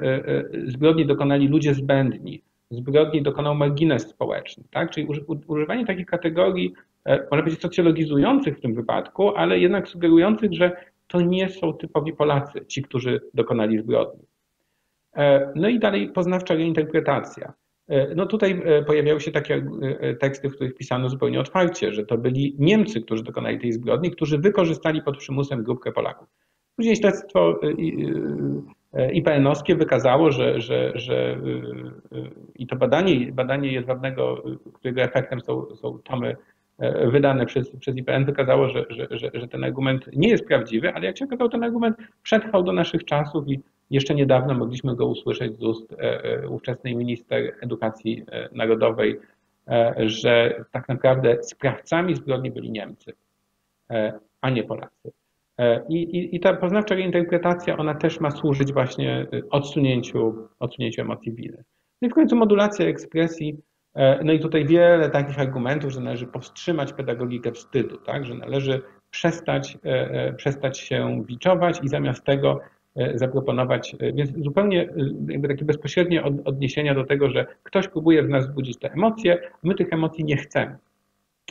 zbrodni dokonali ludzie zbędni, zbrodni dokonał margines społeczny, tak? Czyli używanie takich kategorii, można powiedzieć socjologizujących w tym wypadku, ale jednak sugerujących, że to nie są typowi Polacy, ci, którzy dokonali zbrodni. No i dalej poznawcza reinterpretacja. E, no tutaj e, pojawiały się takie e, teksty, w których pisano zupełnie otwarcie, że to byli Niemcy, którzy dokonali tej zbrodni, którzy wykorzystali pod przymusem grupkę Polaków. Później śledztwo IPN-owskie wykazało, że, że, że i to badanie, badanie jedwabnego, którego efektem są, są tomy wydane przez, przez IPN, wykazało, że, że, że, że ten argument nie jest prawdziwy, ale jak się okazało, ten argument przetrwał do naszych czasów i jeszcze niedawno mogliśmy go usłyszeć z ust e, e, ówczesnej minister edukacji e, narodowej, że tak naprawdę sprawcami zbrodni byli Niemcy, a nie Polacy. I, i, I ta poznawcza reinterpretacja, ona też ma służyć właśnie odsunięciu, odsunięciu emocji winy. No i w końcu modulacja ekspresji. No i tutaj wiele takich argumentów, że należy powstrzymać pedagogikę wstydu, tak? że należy przestać, przestać się biczować i zamiast tego zaproponować, e, więc zupełnie e, jakby takie bezpośrednie odniesienia do tego, że ktoś próbuje w nas wzbudzić te emocje, my tych emocji nie chcemy.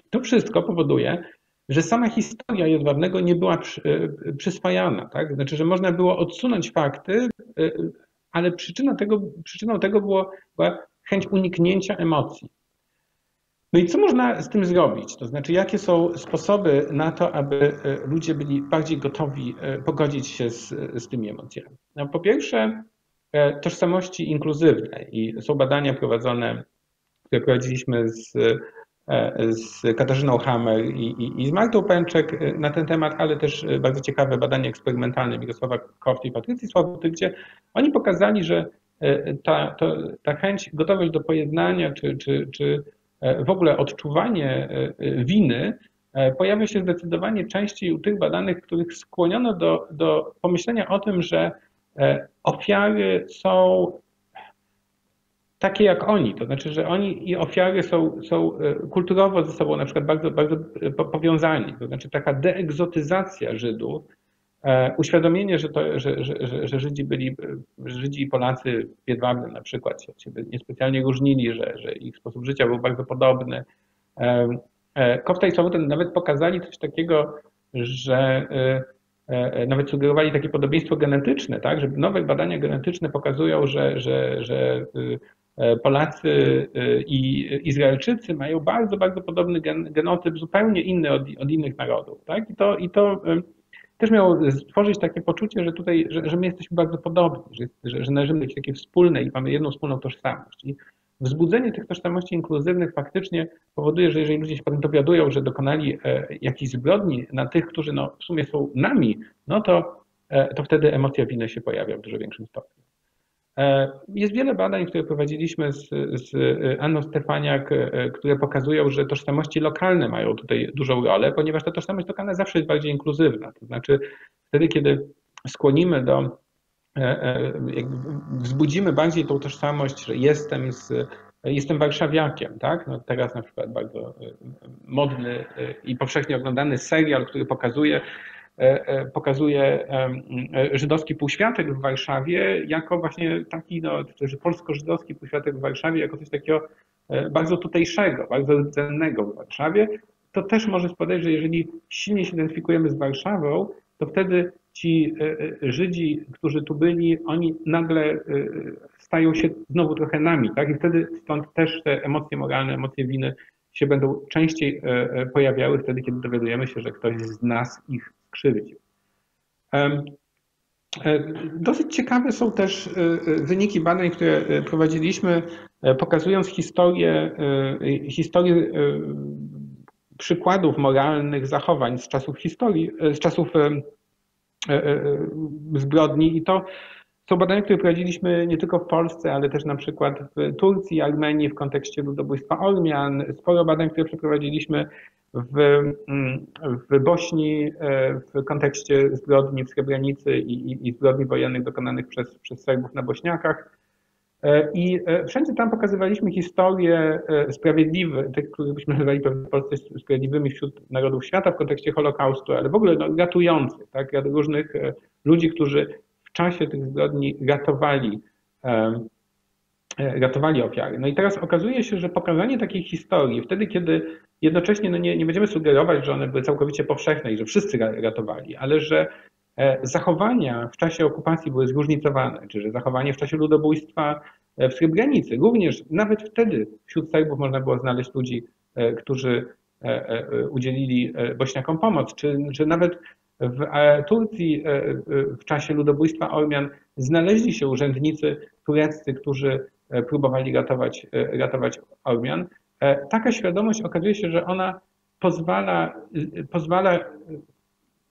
To wszystko powoduje, że sama historia Jedwabnego nie była przyswajana, tak? Znaczy, że można było odsunąć fakty, ale przyczyną tego, przyczyną tego było, była chęć uniknięcia emocji. No i co można z tym zrobić? To znaczy, jakie są sposoby na to, aby e, ludzie byli bardziej gotowi e, pogodzić się z, z tymi emocjami? No, po pierwsze, e, tożsamości inkluzywne i są badania prowadzone, które prowadziliśmy z, z Katarzyną Hammer i, i, i z Martą Pęczek na ten temat, ale też bardzo ciekawe badanie eksperymentalne Mirosława Kowty i Patrycji Sławoty, gdzie oni pokazali, że ta, to, ta chęć, gotowość do pojednania czy, czy, czy w ogóle odczuwanie e, e, winy pojawia się zdecydowanie częściej u tych badanych, których skłoniono do, do pomyślenia o tym, że ofiary są takie jak oni, to znaczy, że oni i ofiary są, są kulturowo ze sobą na przykład bardzo, bardzo powiązani. To znaczy taka deegzotyzacja Żydów uświadomienie, że, to, że, że, że Żydzi byli, Żydzi i Polacy w Jedwabnym na przykład się, niespecjalnie różnili, że, że ich sposób życia był bardzo podobny. Kofta i Sławuten nawet pokazali coś takiego, że nawet sugerowali takie podobieństwo genetyczne, tak, że nowe badania genetyczne pokazują, że, że, że Polacy i Izraelczycy mają bardzo, bardzo podobny genotyp, zupełnie inny od, od innych narodów. Tak? I to, i to też miało stworzyć takie poczucie, że tutaj, że, że my jesteśmy bardzo podobni, że, że, że należymy do jakiejś i mamy jedną wspólną tożsamość. I wzbudzenie tych tożsamości inkluzywnych faktycznie powoduje, że jeżeli ludzie się potem dowiadują, że dokonali e, jakichś zbrodni na tych, którzy no, w sumie są nami, no to, e, to wtedy emocja winy się pojawia w dużo większym stopniu. E, jest wiele badań, które prowadziliśmy z, z Anną Stefaniak, które pokazują, że tożsamości lokalne mają tutaj dużą rolę, ponieważ ta tożsamość lokalna zawsze jest bardziej inkluzywna. To znaczy wtedy, kiedy skłonimy do, wzbudzimy bardziej tą tożsamość, że jestem z, jestem warszawiakiem, tak? No teraz na przykład bardzo modny i powszechnie oglądany serial, który pokazuje, E, e, pokazuje e, żydowski półświatek w Warszawie jako właśnie taki, no, czy polsko-żydowski półświatek w Warszawie jako coś takiego bardzo tutejszego, bardzo rdzennego w Warszawie, to też może spowodować, że jeżeli silnie się identyfikujemy z Warszawą, to wtedy ci Żydzi, którzy tu byli, oni nagle stają się znowu trochę nami, tak? I wtedy stąd też te emocje moralne, emocje winy się będą częściej pojawiały wtedy, kiedy dowiadujemy się, że ktoś z nas ich skrzywdził. E, dosyć ciekawe są też e, e, wyniki badań, które prowadziliśmy, pokazując historię, historię przykładów moralnych zachowań z czasów historii, z czasów zbrodni i to są badania, które prowadziliśmy nie tylko w Polsce, ale też na przykład w Turcji, Armenii w kontekście ludobójstwa Ormian. Sporo badań, które przeprowadziliśmy w, mm, w Bośni e, w kontekście zbrodni w Srebrenicy i, i, i zbrodni wojennych dokonanych przez, przez Serbów na Bośniakach. E, I e, wszędzie tam pokazywaliśmy historie sprawiedliwe, tych, których byśmy nazywali w Polsce sprawiedliwymi wśród narodów świata w kontekście Holokaustu, ale w ogóle no, ratujących, tak, różnych ludzi, którzy w czasie tych zbrodni ratowali, ratowali ofiary. No i teraz okazuje się, że pokazanie takiej historii, wtedy kiedy Jednocześnie no nie, nie będziemy sugerować, że one były całkowicie powszechne i że wszyscy ratowali, ale że e, zachowania w czasie okupacji były zróżnicowane, czy że zachowanie w czasie ludobójstwa e, w Srebrenicy również, nawet wtedy wśród Serbów można było znaleźć ludzi, e, którzy udzielili Bośniakom pomoc, czy, czy nawet w Turcji w czasie ludobójstwa Ormian znaleźli się urzędnicy tureccy, którzy próbowali ratować, ratować Ormian. E, taka świadomość okazuje się, że ona pozwala, pozwala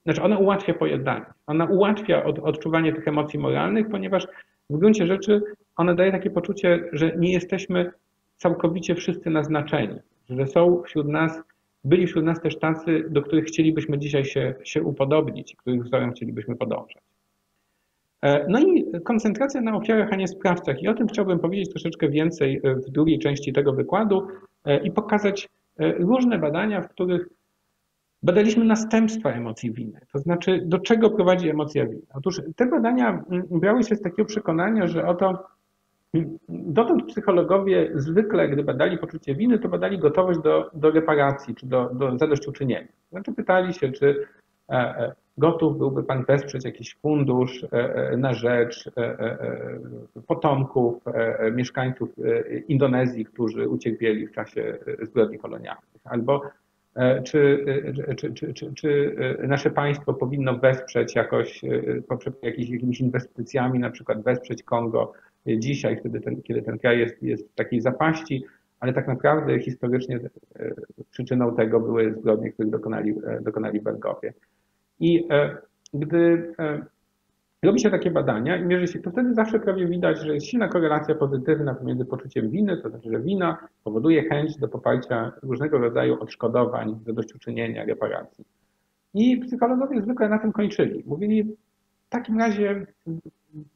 znaczy ona ułatwia pojednanie. Ona ułatwia od, odczuwanie tych emocji moralnych, ponieważ w gruncie rzeczy ona daje takie poczucie, że nie jesteśmy całkowicie wszyscy naznaczeni, że są wśród nas, byli wśród nas też tacy, do których chcielibyśmy dzisiaj się, się upodobnić, których wzorem chcielibyśmy podążać. E, no i koncentracja na ofiarach, a nie sprawcach. I o tym chciałbym powiedzieć troszeczkę więcej e, w drugiej części tego wykładu e, i pokazać różne badania, w których badaliśmy następstwa emocji winy. To znaczy, do czego prowadzi emocja winy. Otóż te badania brały się z takiego przekonania, że oto dotąd psychologowie zwykle, gdy badali poczucie winy, to badali gotowość do, do reparacji czy do, do zadośćuczynienia. Znaczy pytali się, czy Gotów byłby Pan wesprzeć jakiś fundusz e, e, na rzecz e, potomków mieszkańców Indonezji, którzy ucierpieli w czasie zbrodni kolonialnych? Albo czy, czy, czy, czy, czy nasze państwo powinno wesprzeć jakoś, poprzez jakimiś, jakimiś inwestycjami, na przykład wesprzeć Kongo dzisiaj, wtedy ten, kiedy ten kraj jest, jest w takiej zapaści, ale tak naprawdę historycznie przyczyną tego były zbrodnie, których dokonali, dokonali. I e, gdy e, robi się takie badania i mierzy się, to wtedy zawsze prawie widać, że jest silna korelacja pozytywna pomiędzy poczuciem winy, to znaczy, że wina powoduje chęć do poparcia różnego rodzaju odszkodowań, zadośćuczynienia, reparacji. I psychologowie zwykle na tym kończyli. Mówili, w takim razie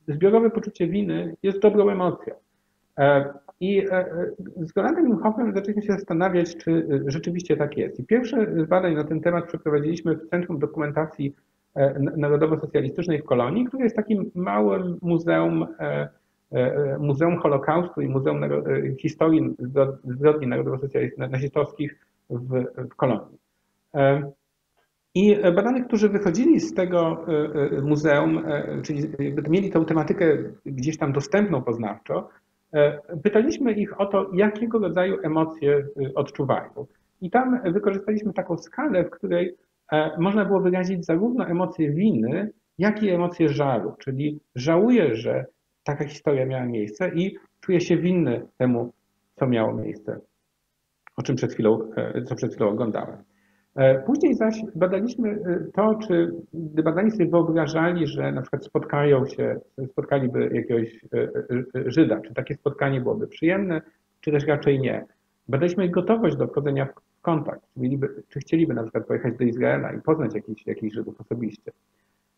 zbiorowe poczucie winy jest dobrą emocją. E, I z Rolandem Imhoffem zaczęliśmy się zastanawiać, czy rzeczywiście tak jest. I pierwsze badań na ten temat przeprowadziliśmy w Centrum Dokumentacji narodowo-socjalistycznej w Kolonii, który jest takim małym muzeum, muzeum Holokaustu i Muzeum Historii Zbrodni Narodowo-Nazistowskich w, w Kolonii. I badanych, którzy wychodzili z tego muzeum, czyli mieli tę tematykę gdzieś tam dostępną poznawczo, pytaliśmy ich o to, jakiego rodzaju emocje odczuwają. I tam wykorzystaliśmy taką skalę, w której e, można było wyrazić zarówno emocje winy, jak i emocje żalu, czyli żałuję, że taka historia miała miejsce i czuję się winny temu, co miało miejsce, o czym przed chwilą, e, co przed chwilą oglądałem. E, później zaś badaliśmy to, czy badani sobie wyobrażali, że na przykład spotkają się, spotkaliby jakiegoś Żyda, czy takie spotkanie byłoby przyjemne, czy też raczej nie. Badaliśmy ich gotowość do wchodzenia w kontakt, czy, mieliby, czy chcieliby na przykład pojechać do Izraela i poznać jakichś, jakichś Żydów osobiście.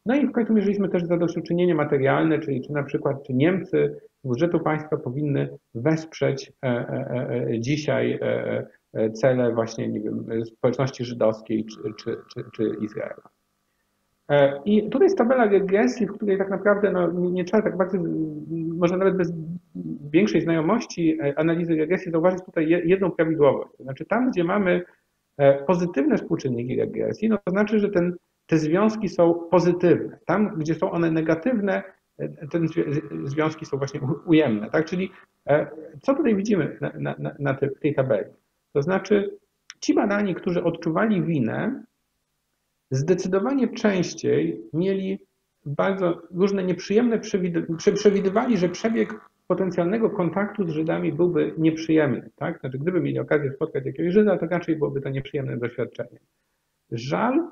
No i w końcu mierzyliśmy też zadośćuczynienie materialne, czyli czy na przykład czy Niemcy z budżetu państwa powinny wesprzeć e, e, e, dzisiaj cele właśnie, nie wiem, społeczności żydowskiej czy, czy, czy, czy Izraela. I tutaj jest tabela regresji, w której tak naprawdę no, nie trzeba tak bardzo, można nawet bez większej znajomości e, analizy regresji zauważyć tutaj jedną prawidłowość. To znaczy tam, gdzie mamy e, pozytywne współczynniki regresji, no to znaczy, że ten, te związki są pozytywne. Tam, gdzie są one negatywne, e, te związki są właśnie ujemne. Tak? Czyli co tutaj widzimy na, na, na tej tabeli? To znaczy ci badani, którzy odczuwali winę, zdecydowanie częściej mieli bardzo różne nieprzyjemne, przewidywali, że przebieg potencjalnego kontaktu z Żydami byłby nieprzyjemny. Tak? Znaczy, gdyby mieli okazję spotkać jakiegoś Żyda, to raczej byłoby to nieprzyjemne doświadczenie. Żal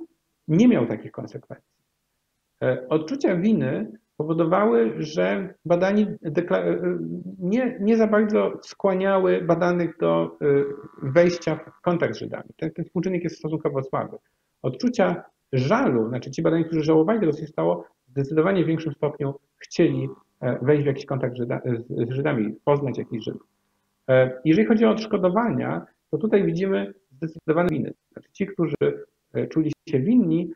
nie miał takich konsekwencji. E, odczucia winy powodowały, że badani e, nie, nie za bardzo skłaniały badanych do e, wejścia w kontakt z Żydami. Ten, ten współczynnik jest stosunkowo słaby. Odczucia żalu, znaczy ci badani, którzy żałowali tego, co się stało, w zdecydowanie większym stopniu chcieli e, wejść w jakiś kontakt z Żydami, poznać jakichś Żydów. E, jeżeli chodzi o odszkodowania, to tutaj widzimy zdecydowane winy. Znaczy ci, którzy e, czuli się winni,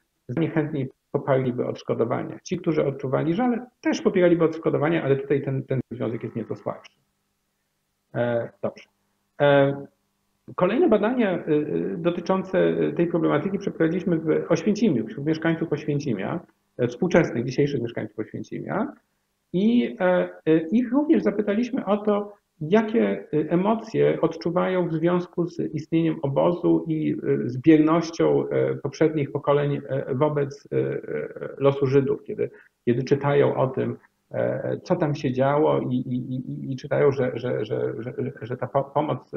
chętniej poparliby odszkodowania. Ci, którzy odczuwali żal, też popieraliby odszkodowania, ale tutaj ten, ten związek jest nieco słabszy. Dobrze. Kolejne badania y, dotyczące tej problematyki przeprowadziliśmy w Oświęcimiu, wśród mieszkańców Oświęcimia, e, współczesnych, dzisiejszych mieszkańców Oświęcimia. I e, e, ich również zapytaliśmy o to, jakie emocje odczuwają w związku z istnieniem obozu i z biernością poprzednich pokoleń wobec losu Żydów, kiedy, kiedy czytają o tym, co tam się działo i, i, i czytają, że, że, że, że, ta pomoc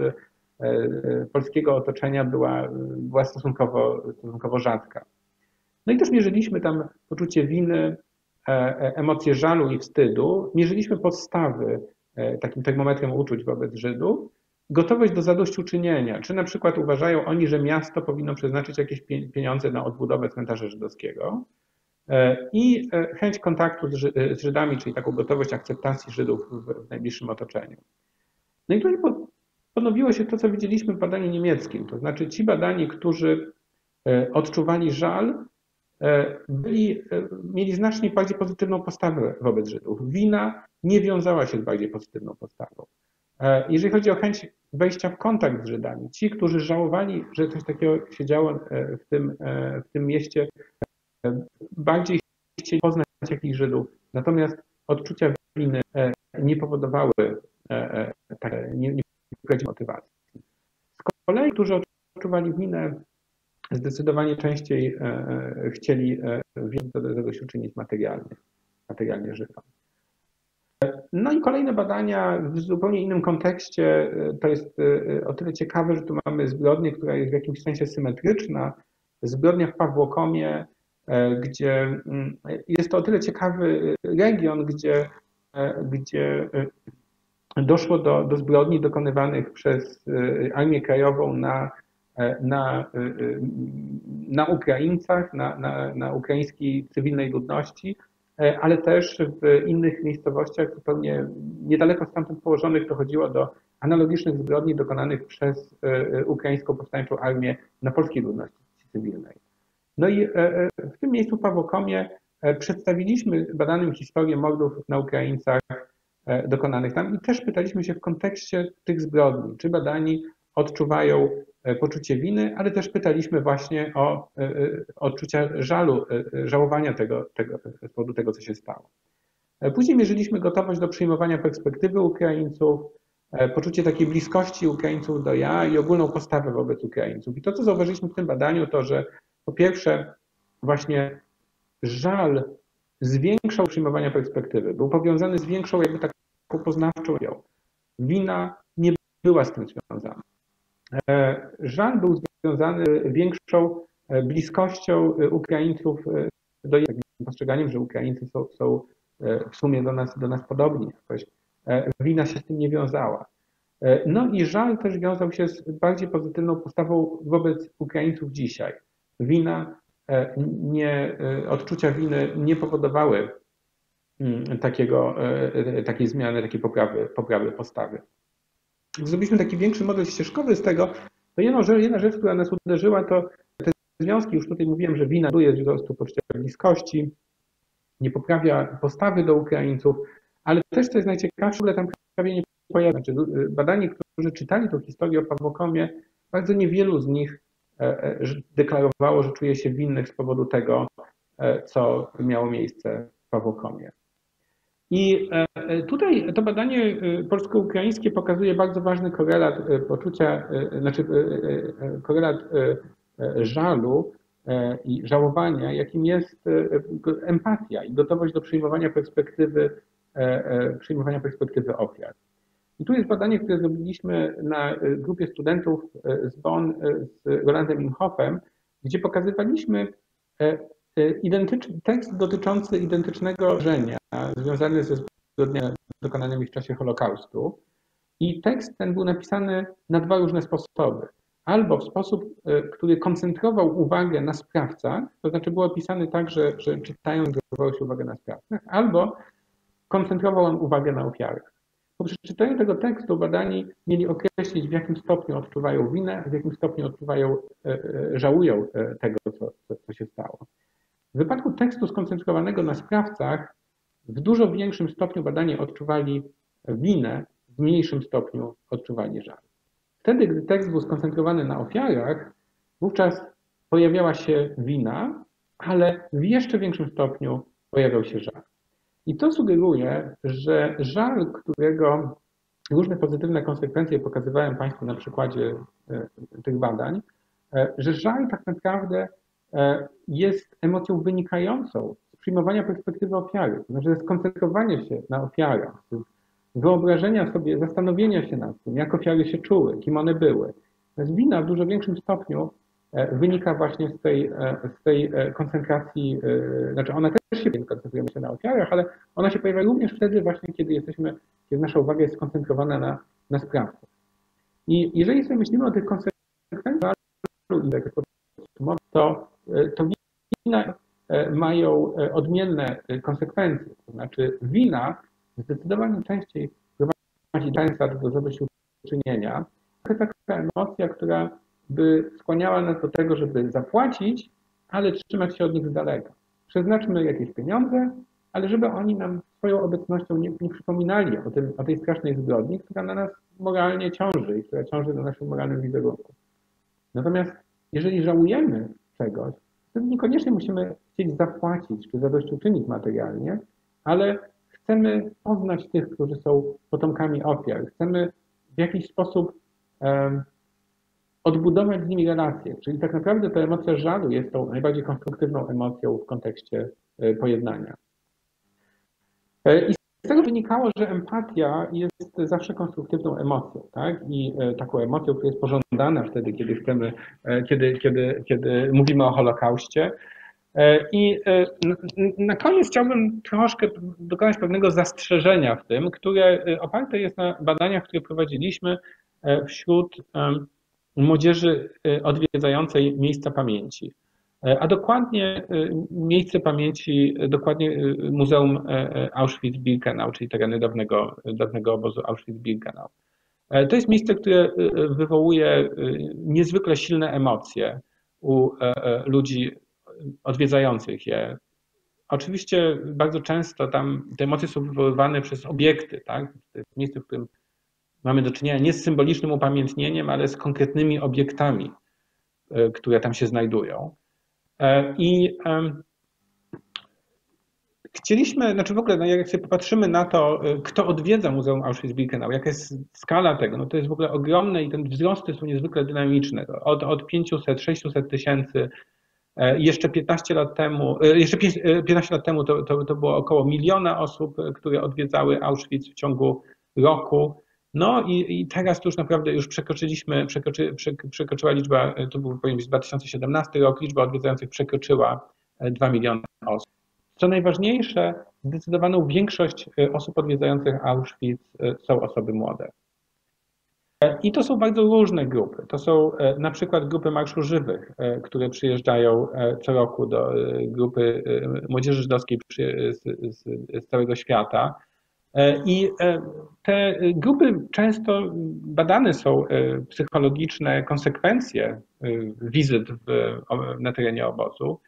E, e, polskiego otoczenia była, była stosunkowo, stosunkowo rzadka. No i też mierzyliśmy tam poczucie winy, e, emocje żalu i wstydu. Mierzyliśmy podstawy takim termometrem uczuć wobec Żydów, gotowość do zadośćuczynienia. Czy na przykład uważają oni, że miasto powinno przeznaczyć jakieś pieniądze na odbudowę cmentarza żydowskiego i chęć kontaktu z Żydami, czyli taką gotowość akceptacji Żydów w najbliższym otoczeniu. No i tutaj ponowiło się to, co widzieliśmy w badaniu niemieckim. To znaczy ci badani, którzy e, odczuwali żal, e, byli, e, mieli znacznie bardziej pozytywną postawę wobec Żydów. Wina nie wiązała się z bardziej pozytywną postawą. Jeżeli chodzi o chęć wejścia w kontakt z Żydami, ci, którzy żałowali, że coś takiego się działo w tym, w tym mieście, bardziej chcieli poznać jakichś Żydów, natomiast odczucia winy nie powodowały tak, nie, nie motywacji. Z kolei, którzy odczuwali winę, zdecydowanie częściej e, e, chcieli e, więcej zadośćuczynić materialnie, materialnie Żydom. No i kolejne badania w zupełnie innym kontekście. To jest o tyle ciekawe, że tu mamy zbrodnię, która jest w jakimś sensie symetryczna. Zbrodnia w Pawłokomie, gdzie mm, jest to o tyle ciekawy region, gdzie, gdzie doszło do, do zbrodni dokonywanych przez Armię Krajową na, na, y, y, na Ukraińcach, na, na, na ukraińskiej cywilnej ludności, e, ale też w innych miejscowościach zupełnie niedaleko stamtąd położonych dochodziło do analogicznych zbrodni dokonanych przez e, ukraińską powstańczą armię na polskiej ludności cywilnej. No i w tym miejscu w Pawokomie przedstawiliśmy badanym historię mordów na Ukraińcach dokonanych tam i też pytaliśmy się w kontekście tych zbrodni, czy badani odczuwają poczucie winy, ale też pytaliśmy właśnie o odczucia żalu, żałowania tego, tego, z powodu tego, co się stało. Później mierzyliśmy gotowość do przyjmowania perspektywy Ukraińców, e, poczucie takiej bliskości Ukraińców do ja i ogólną postawę wobec Ukraińców. I to, co zauważyliśmy w tym badaniu, to, że po pierwsze właśnie żal zwiększał przyjmowania perspektywy, był powiązany z większą jakby taką poznawczą ją. Wina nie była z tym związana. E, żal był związany większą e, bliskością Ukraińców do takim postrzeganiem, że Ukraińcy są, są w sumie do nas, do nas podobni jakoś. E, wina się z tym nie wiązała. E, no i żal też wiązał się z bardziej pozytywną postawą wobec Ukraińców dzisiaj. Wina, e, nie, odczucia winy nie powodowały mm, takiego, takiej zmiany, takiej poprawy, poprawy postawy. Zrobiliśmy taki większy model ścieżkowy z tego. To jedna rzecz, jedna rzecz, która nas uderzyła, to te związki, już tutaj mówiłem, że wina buduje wzrostu poczucia bliskości, nie poprawia postawy do Ukraińców, ale też, co jest najciekawsze, w tam prawie nie pojawia. Znaczy, y, badani, którzy czytali tą historię o Pawłokomie, bardzo niewielu z nich e, e, deklarowało, że czuje się winnych z powodu tego, e, co miało miejsce w Pawłokomie. I tutaj to badanie y, polsko-ukraińskie pokazuje bardzo ważny korelat poczucia, znaczy korelat żalu E, i żałowania, jakim jest e, empatia i gotowość do przyjmowania perspektywy, e, przyjmowania perspektywy ofiar. I tu jest badanie, które zrobiliśmy na grupie studentów z Bonn z Rolandem Imhoffem, gdzie pokazywaliśmy tekst dotyczący identycznego zdarzenia związany ze zbrodniami dokonanymi w czasie Holokaustu. I tekst ten był napisany na dwa różne sposoby albo w sposób, e, który koncentrował uwagę na sprawcach, to znaczy był opisany tak, że, że czytając zwracało się uwagę na sprawcach, albo koncentrował on uwagę na ofiarach. Po przeczytaniu tego tekstu badani mieli określić, w jakim stopniu odczuwają winę, w jakim stopniu odczuwają, e, żałują tego, co, co się stało. W wypadku tekstu skoncentrowanego na sprawcach, w dużo większym stopniu badani odczuwali winę, w mniejszym stopniu odczuwali żal. Wtedy, gdy tekst był skoncentrowany na ofiarach, wówczas pojawiała się wina, ale w jeszcze większym stopniu pojawiał się żal. I to sugeruje, że żal, którego różne pozytywne konsekwencje pokazywałem Państwu na przykładzie e, tych badań, e, że żal tak naprawdę jest emocją wynikającą z przyjmowania perspektywy ofiary. To znaczy skoncentrowanie się na ofiarach, wyobrażenia sobie, zastanowienia się nad tym, jak ofiary się czuły, kim one były. Wina w dużo większym stopniu e, wynika właśnie z tej, e, z tej e, koncentracji, znaczy ona też się koncentrujemy się na ofiarach, ale ona się pojawia również wtedy właśnie, kiedy jesteśmy, kiedy nasza uwaga jest skoncentrowana na, na sprawcach. I jeżeli sobie myślimy o tych konsekwencjach, to, to wina mają odmienne konsekwencje. To znaczy wina zdecydowanie częściej prowadzi często do zadośćuczynienia. To jest taka emocja, która by skłaniała nas do tego, żeby zapłacić, ale trzymać się od nich z daleka. Przeznaczmy jakieś pieniądze, ale żeby oni nam swoją obecnością nie, nie przypominali o, tym, o tej strasznej zbrodni, która na nas moralnie ciąży i która ciąży na naszym moralnym wizerunku. Natomiast jeżeli żałujemy czegoś, to niekoniecznie musimy chcieć zapłacić czy zadośćuczynić materialnie, ale chcemy poznać tych, którzy są potomkami ofiar. Chcemy w jakiś sposób um, odbudować z nimi relacje. Czyli tak naprawdę ta emocja żalu jest tą najbardziej konstruktywną emocją w kontekście e, pojednania. E, I z tego wynikało, że empatia jest zawsze konstruktywną emocją, tak? I e, taką emocją, która jest pożądana wtedy, kiedy chcemy, kiedy, kiedy, kiedy mówimy o Holokauście. E, I e, na koniec chciałbym troszkę dokonać pewnego zastrzeżenia w tym, które e, oparte jest na badaniach, które prowadziliśmy wśród młodzieży odwiedzającej miejsca pamięci. A dokładnie miejsce pamięci, dokładnie Muzeum Auschwitz-Birkenau, czyli tereny dawnego, dawnego obozu Auschwitz-Birkenau. To jest miejsce, które wywołuje niezwykle silne emocje u ludzi odwiedzających je. Oczywiście bardzo często tam te emocje są wywoływane przez obiekty, tak? To jest miejsce, w którym mamy do czynienia nie z symbolicznym upamiętnieniem, ale z konkretnymi obiektami, które tam się znajdują. I Chcieliśmy, znaczy w ogóle, no jak sobie popatrzymy na to, y, kto odwiedza Muzeum Auschwitz-Birkenau, jaka jest skala tego, no to jest w ogóle ogromne i ten wzrosty są niezwykle dynamiczne. Od, od 500, 600 tysięcy e, jeszcze 15 lat temu, e, jeszcze 15 e, lat temu to, to, to było około miliona osób, które odwiedzały Auschwitz w ciągu roku. No i, i teraz już naprawdę już przekroczyliśmy, przekroczy, przekroczyła liczba, to był powinien być 2017 rok, liczba odwiedzających przekroczyła 2 miliony osób. Co najważniejsze, zdecydowaną większość e, osób odwiedzających Auschwitz e, są osoby młode. E, I to są bardzo różne grupy. To są na przykład grupy Marszu Żywych, które przyjeżdżają co roku do grupy młodzieży żydowskiej z, z, z całego świata. I te grupy często badane są psychologiczne konsekwencje wizyt w, na terenie obozu.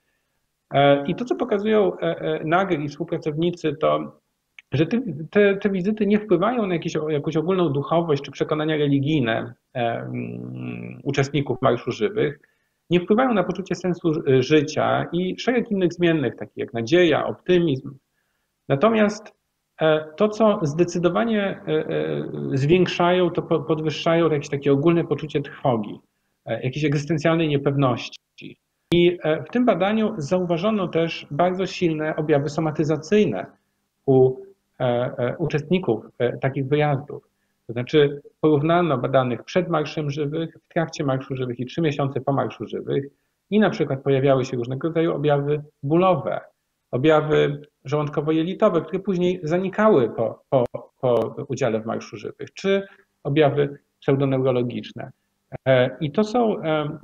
E, I to, co pokazują e, e, Nagel i współpracownicy, to że te, te, te, wizyty nie wpływają na jakieś, jakąś ogólną duchowość czy przekonania religijne um, uczestników Marszu Żywych, nie wpływają na poczucie sensu życia i szereg innych zmiennych, takich jak nadzieja, optymizm. Natomiast to, co zdecydowanie zwiększają, to podwyższają jakieś takie ogólne poczucie trwogi, jakiejś egzystencjalnej niepewności. I e, w tym badaniu zauważono też bardzo silne objawy somatyzacyjne u e, e, uczestników takich wyjazdów. To znaczy porównano badanych przed Marszem Żywych, w trakcie Marszu Żywych i trzy miesiące po Marszu Żywych i na przykład pojawiały się różnego rodzaju objawy bólowe, objawy żołądkowo-jelitowe, które później zanikały po, po, po udziale w Marszu Żywych, czy objawy pseudoneurologiczne. E, I to są, e,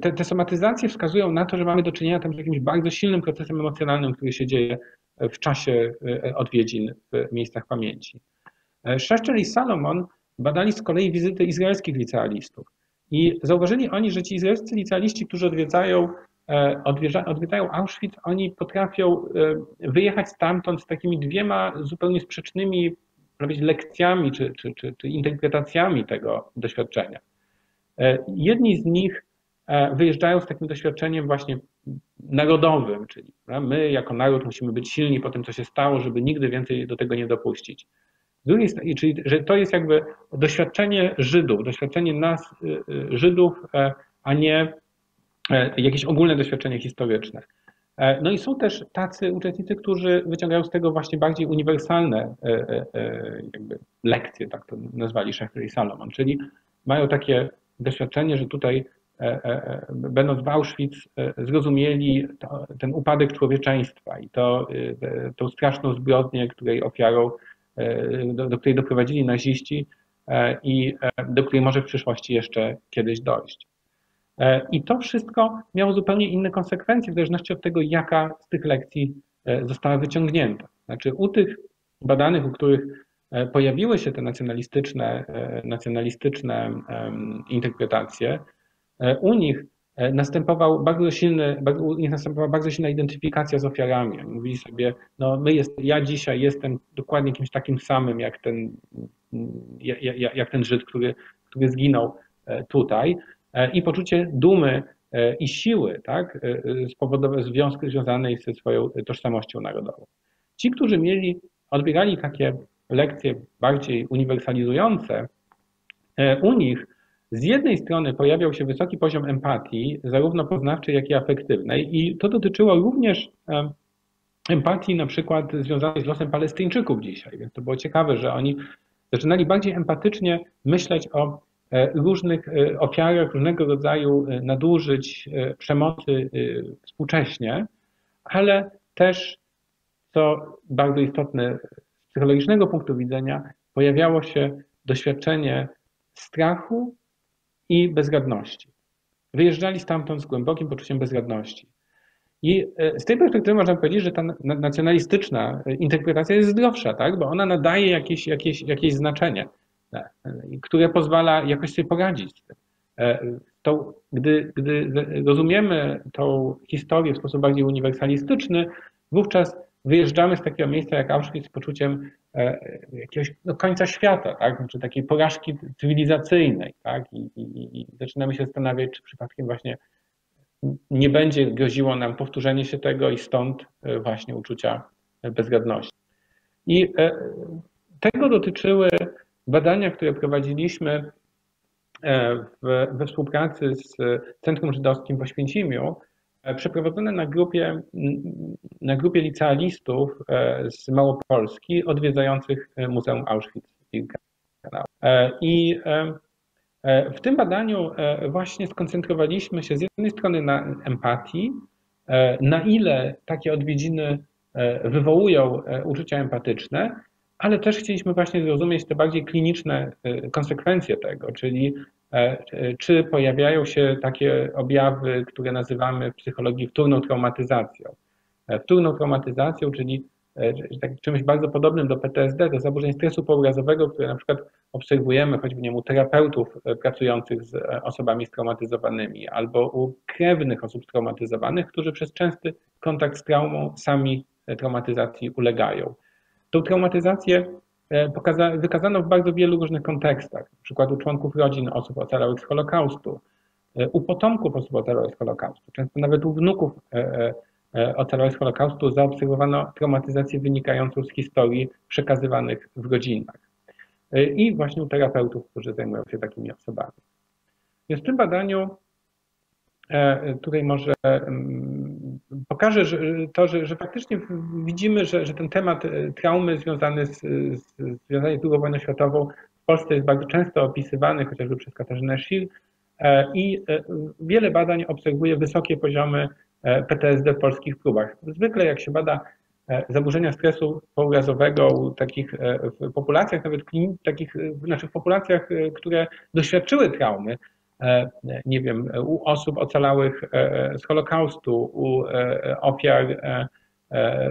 te, te somatyzacje wskazują na to, że mamy do czynienia tam z jakimś bardzo silnym procesem emocjonalnym, który się dzieje w czasie e, odwiedzin w miejscach pamięci. Szeszczer i Salomon badali z kolei wizyty izraelskich licealistów. I zauważyli oni, że ci izraelscy licealiści, którzy odwiedzają, odwiedzają Auschwitz, oni potrafią wyjechać stamtąd z takimi dwiema zupełnie sprzecznymi lekcjami czy, czy, czy, czy interpretacjami tego doświadczenia. E, jedni z nich e, wyjeżdżają z takim doświadczeniem właśnie narodowym, czyli my jako naród musimy być silni po tym, co się stało, żeby nigdy więcej do tego nie dopuścić. Czyli że to jest jakby doświadczenie Żydów, doświadczenie nas, e, Żydów, a nie jakieś ogólne doświadczenie historyczne. No i są też tacy uczestnicy, którzy wyciągają z tego właśnie bardziej uniwersalne jakby lekcje, tak to nazwali Schaeffer i Salomon, czyli mają takie doświadczenie, że tutaj e, e, e, będąc w Auschwitz zrozumieli to, ten upadek człowieczeństwa i to, tą straszną zbrodnię, której ofiarą, do, do której doprowadzili naziści i do której może w przyszłości jeszcze kiedyś dojść. I to wszystko miało zupełnie inne konsekwencje w zależności od tego, jaka z tych lekcji została wyciągnięta. Znaczy u tych badanych, u których E, pojawiły się te nacjonalistyczne, e, nacjonalistyczne interpretacje, e, u nich następował bardzo silny, u nich następowała bardzo silna identyfikacja z ofiarami. Mówili sobie, no my jest, ja dzisiaj jestem dokładnie kimś takim samym jak ten, jak, jak ten Żyd, który, który zginął tutaj i poczucie dumy i siły, tak, spowodowane związku związanej ze swoją tożsamością narodową. Ci, którzy mieli, odbierali takie lekcje bardziej uniwersalizujące, e, u nich z jednej strony pojawiał się wysoki poziom empatii, zarówno poznawczej, jak i afektywnej, i to dotyczyło również e, empatii na przykład związanej z losem Palestyńczyków dzisiaj. Więc to było ciekawe, że oni zaczynali bardziej empatycznie myśleć o e, różnych ofiarach różnego rodzaju nadużyć, przemocy współcześnie, ale też, co bardzo istotne, psychologicznego punktu widzenia pojawiało się doświadczenie strachu i bezradności. Wyjeżdżali stamtąd z głębokim poczuciem bezradności. I e, z tej perspektywy można powiedzieć, że ta nacjonalistyczna interpretacja jest zdrowsza, tak? bo ona nadaje jakieś, jakieś, jakieś znaczenie, e, które pozwala jakoś sobie poradzić z tym. E, to, gdy, gdy rozumiemy tą historię w sposób bardziej uniwersalistyczny, wówczas wyjeżdżamy z takiego miejsca jak Auschwitz z poczuciem e, jakiegoś no, końca świata, tak? znaczy takiej porażki cywilizacyjnej. Tak? I, i, I zaczynamy się zastanawiać, czy przypadkiem właśnie nie będzie groziło nam powtórzenie się tego i stąd e, właśnie uczucia bezradności. I e, tego dotyczyły badania, które prowadziliśmy w, we współpracy z Centrum Żydowskim w Oświęcimiu, E, przeprowadzone na grupie, na grupie licealistów e, z Małopolski odwiedzających e, Muzeum Auschwitz-Birkenau. I w tym badaniu właśnie skoncentrowaliśmy się z jednej strony na empatii, na ile takie odwiedziny wywołują uczucia empatyczne, ale też chcieliśmy właśnie zrozumieć te bardziej kliniczne konsekwencje tego, czyli E, czy pojawiają się takie objawy, które nazywamy w psychologii wtórną traumatyzacją. E, wtórną traumatyzacją, czyli e, tak, czymś bardzo podobnym do PTSD, do zaburzeń stresu pourazowego, które na przykład obserwujemy choćby nie u terapeutów pracujących z osobami straumatyzowanymi albo u krewnych osób straumatyzowanych, którzy przez częsty kontakt z traumą sami traumatyzacji ulegają. Tą traumatyzację E, wykazano w bardzo wielu różnych kontekstach, przykład u członków rodzin osób ocalałych z Holokaustu, e, u potomków osób ocalałych z Holokaustu, często nawet u wnuków e, ocalałych z Holokaustu zaobserwowano traumatyzację wynikającą z historii przekazywanych w rodzinach. I właśnie u terapeutów, którzy zajmują się takimi osobami. Więc w tym badaniu tutaj może pokażę że to, że, że faktycznie widzimy, że, że ten temat e, traumy związany z, z, związany z II wojną światową w Polsce jest bardzo często opisywany, chociażby przez Katarzynę Schill e, i wiele badań obserwuje wysokie poziomy PTSD w polskich próbach. Zwykle jak się bada zaburzenia stresu pourazowego u takich w populacjach, nawet takich w naszych populacjach, które doświadczyły traumy, E, nie wiem, u osób ocalałych e, z Holokaustu, u e, ofiar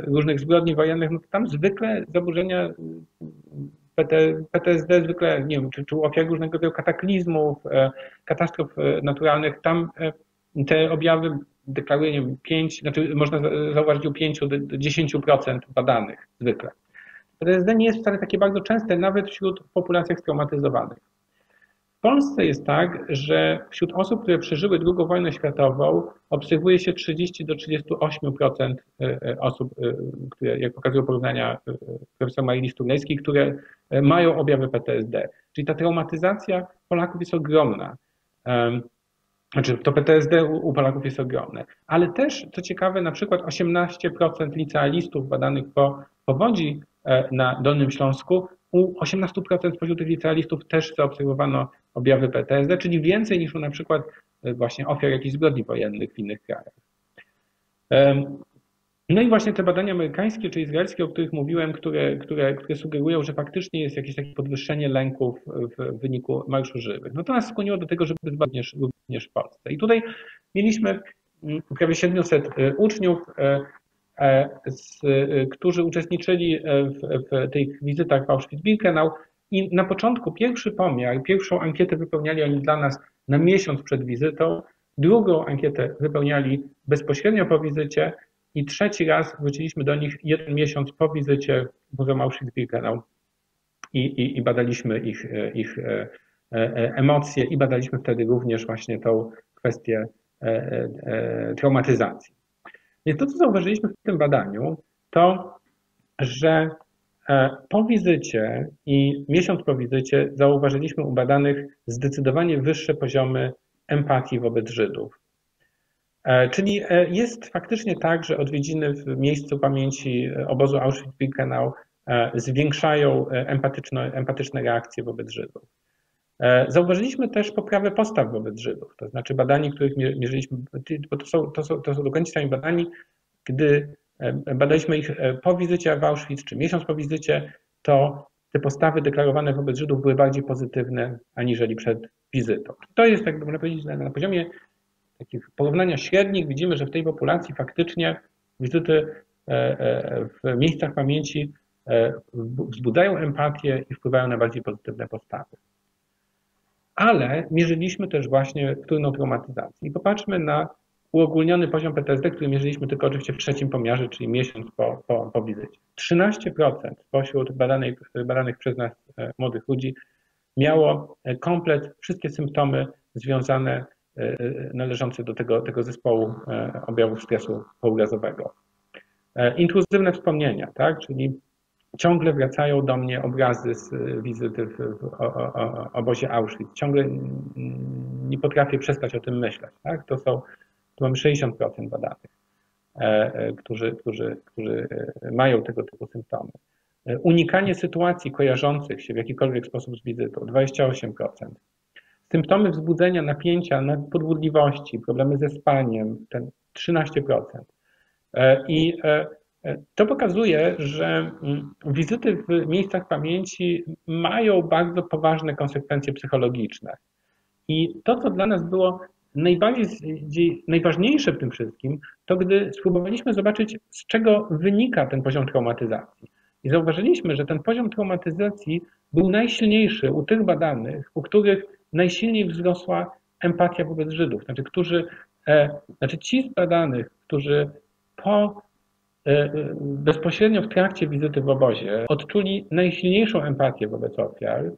różnych zbrodni wojennych, no tam zwykle zaburzenia PTSD, zwykle, nie wiem, czy, czy u ofiar różnego rodzaju kataklizmów, katastrof naturalnych, tam te objawy deklaruje, nie wiem, 5, znaczy można zauważyć u 5 do 10% badanych zwykle. PTSD nie jest wcale takie bardzo częste, nawet wśród populacjach straumatyzowanych. Polsce jest tak, że wśród osób, które przeżyły II wojnę światową, obserwuje się 30 do 38% e, e, osób, e, które, jak pokazują porównania profesor Marii Sturlejskiej, które mają objawy PTSD. Czyli ta traumatyzacja Polaków jest ogromna. Znaczy, to PTSD u Polaków jest ogromne. Ale też, co ciekawe, na przykład 18% licealistów badanych po powodzi na Dolnym Śląsku u 18% spośród tych licealistów też zaobserwowano objawy PTSD, czyli więcej niż u na przykład e, właśnie ofiar jakichś zbrodni wojennych w innych krajach. No i właśnie te badania amerykańskie czy izraelskie, o których mówiłem, które, które, które sugerują, że faktycznie jest jakieś takie podwyższenie lęków w wyniku marszu żywych. No to nas skłoniło do tego, żeby zbadać również w Polsce. I tutaj mieliśmy mm, prawie 700 e, uczniów, e, którzy uczestniczyli w, w tych wizytach w Auschwitz-Birkenau i na początku pierwszy pomiar, pierwszą ankietę wypełniali oni dla nas na miesiąc przed wizytą, drugą ankietę wypełniali bezpośrednio po wizycie i trzeci raz wróciliśmy do nich jeden miesiąc po wizycie w Muzeum Auschwitz-Birkenau i, i, i, badaliśmy ich, ich e, e, emocje i badaliśmy wtedy również właśnie tą kwestię e, traumatyzacji. Więc to, co zauważyliśmy w tym badaniu, to, że E, po wizycie i miesiąc po wizycie zauważyliśmy u badanych zdecydowanie wyższe poziomy empatii wobec Żydów. E, czyli e, jest faktycznie tak, że odwiedziny w miejscu pamięci obozu Auschwitz-Birkenau zwiększają empatyczne, empatyczne reakcje wobec Żydów. Zauważyliśmy też poprawę postaw wobec Żydów, to znaczy badani, których mierzyliśmy, bo to są, to są, to są sami badani, gdy badaliśmy ich e, po wizycie w Auschwitz, czy miesiąc po wizycie, to te postawy deklarowane wobec Żydów były bardziej pozytywne aniżeli przed wizytą. To jest, tak można powiedzieć, na, na poziomie takich porównania średnich widzimy, że w tej populacji faktycznie wizyty e, e, w miejscach pamięci wzbudzają empatię i wpływają na bardziej pozytywne postawy. ale mierzyliśmy też właśnie wtórną traumatyzację. I popatrzmy na uogólniony poziom PTSD, który mierzyliśmy tylko oczywiście w trzecim pomiarze, czyli miesiąc po, po, po wizycie. 13% spośród badanych, badanych przez nas e, młodych ludzi miało e, komplet, wszystkie symptomy związane, e, należące do tego, tego zespołu objawów stresu pourazowego. Intruzywne wspomnienia, tak, czyli ciągle wracają do mnie obrazy z wizyty w, w obozie Auschwitz. Ciągle nie potrafię przestać o tym myśleć. Tak? To są tu mamy 60% badanych, e, e, którzy, którzy, którzy e, mają tego typu symptomy. Unikanie sytuacji kojarzących się w jakikolwiek sposób z wizytą 28%. Symptomy wzbudzenia napięcia, podwódliwości, problemy ze spaniem ten 13%. I to pokazuje, że mm, wizyty w miejscach pamięci mają bardzo poważne konsekwencje psychologiczne. I to, co dla nas było najbardziej, najważniejsze w tym wszystkim, to gdy spróbowaliśmy zobaczyć, z czego wynika ten poziom traumatyzacji. I zauważyliśmy, że ten poziom traumatyzacji był najsilniejszy u tych badanych, u których najsilniej wzrosła empatia wobec Żydów. Znaczy, którzy, e, znaczy ci z badanych, którzy po e, bezpośrednio w trakcie wizyty w obozie odczuli najsilniejszą empatię wobec ofiar,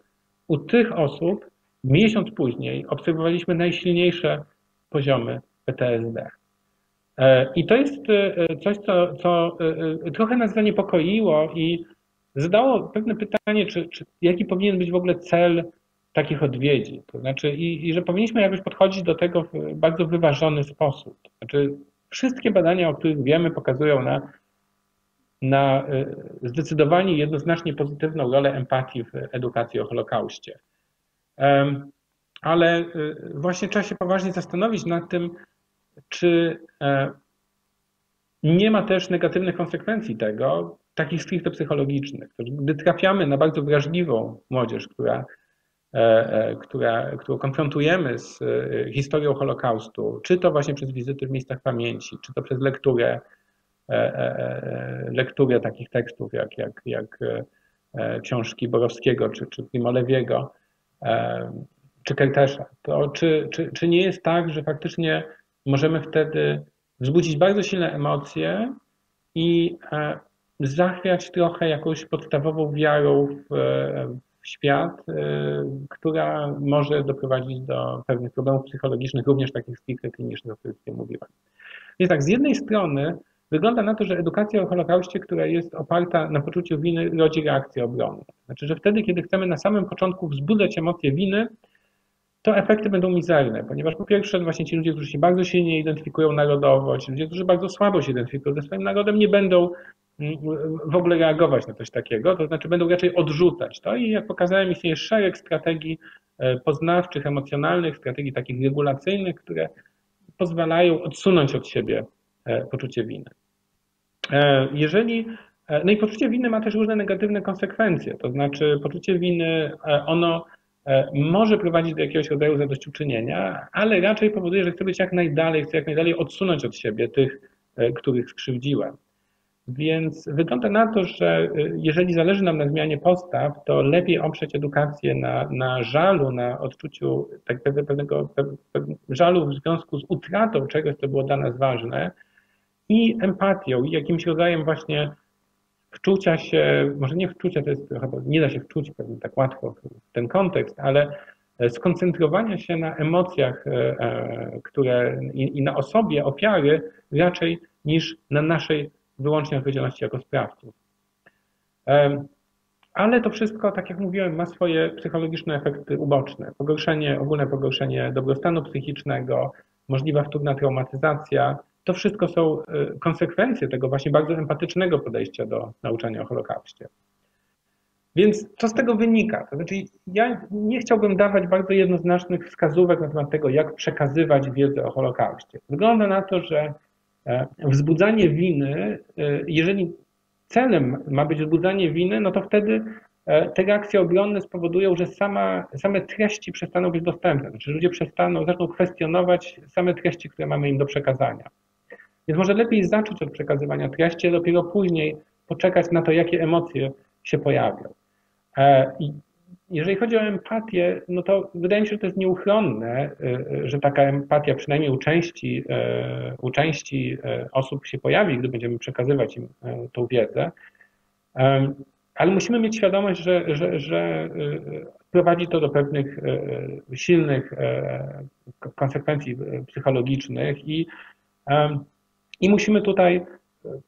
u tych osób Miesiąc później obserwowaliśmy najsilniejsze poziomy PTSD. E, I to jest e, coś, co, co e, trochę nas zaniepokoiło i zadało pewne pytanie, czy, czy jaki powinien być w ogóle cel takich odwiedzi. To znaczy, i, i, że powinniśmy jakoś podchodzić do tego w bardzo wyważony sposób. Znaczy, wszystkie badania, o których wiemy, pokazują na, na zdecydowanie jednoznacznie pozytywną rolę empatii w edukacji o Holokauście. Ale y, właśnie trzeba się poważnie zastanowić nad tym, czy e, nie ma też negatywnych konsekwencji tego, takich stricte psychologicznych. Gdy trafiamy na bardzo wrażliwą młodzież, która, e, e, która, którą konfrontujemy z historią Holokaustu, czy to właśnie przez wizyty w miejscach pamięci, czy to przez lekturę, lekturę takich tekstów jak, jak, jak książki Borowskiego czy, czy Primolewiego, czy Kajtesza, to czy, czy, czy nie jest tak, że faktycznie możemy wtedy wzbudzić bardzo silne emocje i e, zachwiać trochę jakąś podstawową wiarą w, w świat, e, która może doprowadzić do pewnych problemów psychologicznych, również takich stricte klinicznych, o których mówiłem. Więc tak, z jednej strony Wygląda na to, że edukacja o Holokauście, która jest oparta na poczuciu winy, rodzi reakcję obronną. Znaczy, że wtedy, kiedy chcemy na samym początku wzbudzać emocje winy, to efekty będą mizerne, ponieważ po pierwsze właśnie ci ludzie, którzy się bardzo silnie identyfikują narodowo, ci ludzie, którzy bardzo słabo się identyfikują ze swoim narodem, nie będą mm, w ogóle reagować na coś takiego, to znaczy będą raczej odrzucać to i jak pokazałem, istnieje szereg strategii e, poznawczych, emocjonalnych, strategii takich regulacyjnych, które pozwalają odsunąć od siebie E, poczucie winy. E, jeżeli, e, no i poczucie winy ma też różne negatywne konsekwencje, to znaczy poczucie winy, ono może prowadzić do jakiegoś rodzaju zadośćuczynienia, ale raczej powoduje, że chcę być jak najdalej, chcę jak najdalej odsunąć od siebie tych, których skrzywdziłem. Więc wygląda na to, że jeżeli zależy nam na zmianie postaw, to lepiej oprzeć edukację na, na żalu, na odczuciu tak pewnego, pewnego żalu w związku z utratą czegoś, co było dla nas ważne, i empatią, i jakimś rodzajem właśnie wczucia się, może nie wczucia, to jest chyba nie da się wczuć pewnie tak łatwo w ten kontekst, ale skoncentrowania się na emocjach, e, e, które i, i na osobie ofiary raczej niż na naszej wyłącznie odpowiedzialności jako sprawców. Ale to wszystko, tak jak mówiłem, ma swoje psychologiczne efekty uboczne. Pogorszenie, ogólne pogorszenie dobrostanu psychicznego, możliwa wtórna traumatyzacja, to wszystko są e, konsekwencje tego właśnie bardzo empatycznego podejścia do nauczania o Holokauście. Więc co z tego wynika? To znaczy, ja nie chciałbym dawać bardzo jednoznacznych wskazówek na temat tego, jak przekazywać wiedzę o Holokauście. Wygląda na to, że e, wzbudzanie winy, e, jeżeli celem ma być wzbudzanie winy, no to wtedy te reakcje obronne spowodują, że sama, same treści przestaną być dostępne. Znaczy ludzie przestaną, zaczną kwestionować same treści, które mamy im do przekazania. Więc może lepiej zacząć od przekazywania treści, a dopiero później poczekać na to, jakie emocje się pojawią. E, I jeżeli chodzi o empatię, no to wydaje mi się, że to jest nieuchronne, że taka empatia przynajmniej u części, u części osób się pojawi, gdy będziemy przekazywać im tą wiedzę. Ale musimy mieć świadomość, że, że, że prowadzi to do pewnych silnych konsekwencji psychologicznych i, i musimy tutaj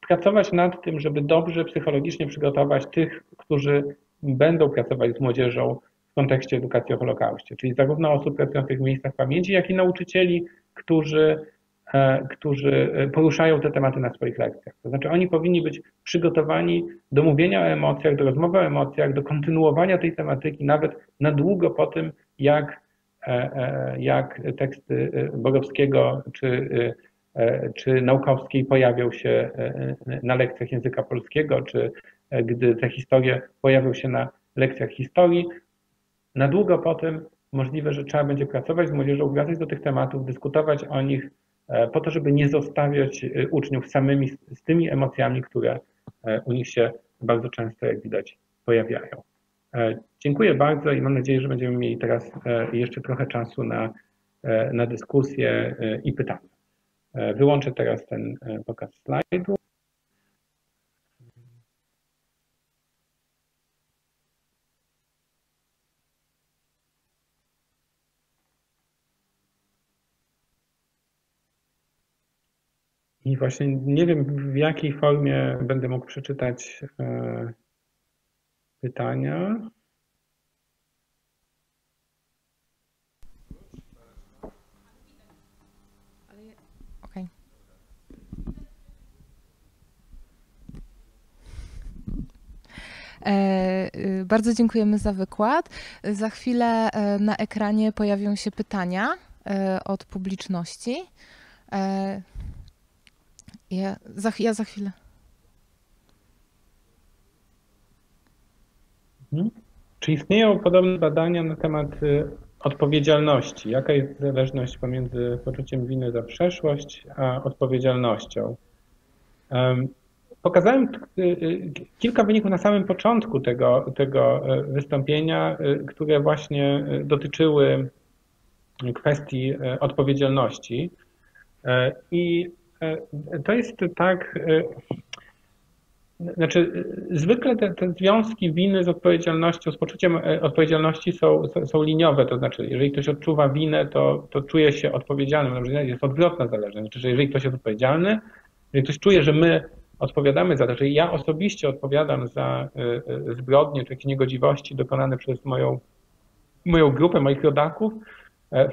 pracować nad tym, żeby dobrze psychologicznie przygotować tych, którzy będą pracować z młodzieżą w kontekście edukacji o Holokauście, czyli zarówno osób pracujących w miejscach pamięci, jak i nauczycieli, którzy, e, którzy poruszają te tematy na swoich lekcjach. To znaczy oni powinni być przygotowani do mówienia o emocjach, do rozmowy o emocjach, do kontynuowania tej tematyki nawet na długo po tym, jak, e, e, jak teksty Borowskiego czy czy naukowskiej pojawią się na lekcjach języka polskiego, czy gdy te historie pojawią się na lekcjach historii. Na długo potem możliwe, że trzeba będzie pracować z młodzieżą, wracać do tych tematów, dyskutować o nich, e, po to, żeby nie zostawiać e, uczniów samymi z tymi emocjami, które e, u nich się bardzo często, jak widać, pojawiają. Dziękuję bardzo i mam nadzieję, że będziemy mieli teraz jeszcze trochę czasu na, na dyskusję i pytania. Wyłączę teraz ten pokaz slajdu. I właśnie nie wiem, w jakiej formie będę mógł przeczytać e, pytania. Bardzo dziękujemy za wykład. Za chwilę e, na ekranie pojawią się pytania od publiczności. Ja za, ja za chwilę. Mhm. Czy istnieją podobne badania na temat y, odpowiedzialności? Jaka jest zależność pomiędzy poczuciem winy za przeszłość a odpowiedzialnością? Pokazałem y, y, kilka wyników na samym początku tego, tego wystąpienia, które właśnie dotyczyły kwestii odpowiedzialności. I E, to jest tak, e, znaczy zwykle te, te związki winy z odpowiedzialnością, z poczuciem e, odpowiedzialności są, są liniowe, to znaczy jeżeli ktoś odczuwa winę, to, to czuje się odpowiedzialnym, jest odwrotna zależność, znaczy że jeżeli ktoś jest odpowiedzialny, jeżeli ktoś czuje, że my odpowiadamy za to, czyli ja osobiście odpowiadam za zbrodnie czy jakieś niegodziwości dokonane przez moją, moją grupę, moich rodaków,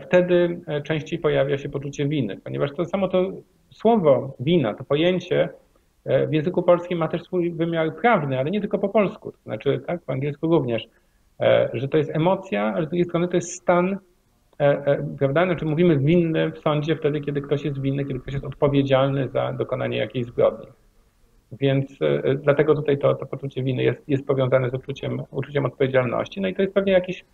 wtedy częściej pojawia się poczucie winy, ponieważ to samo to słowo wina, to pojęcie e, w języku polskim ma też swój wymiar prawny, ale nie tylko po polsku, to znaczy tak, po angielsku również, e, że to jest emocja, ale z drugiej strony to jest stan, e, prawda, znaczy mówimy winny w sądzie wtedy, kiedy ktoś jest winny, kiedy ktoś jest odpowiedzialny za dokonanie jakiejś zbrodni. Więc dlatego tutaj to, to poczucie winy jest, jest powiązane z uczuciem, uczuciem odpowiedzialności. No i to jest pewnie jakieś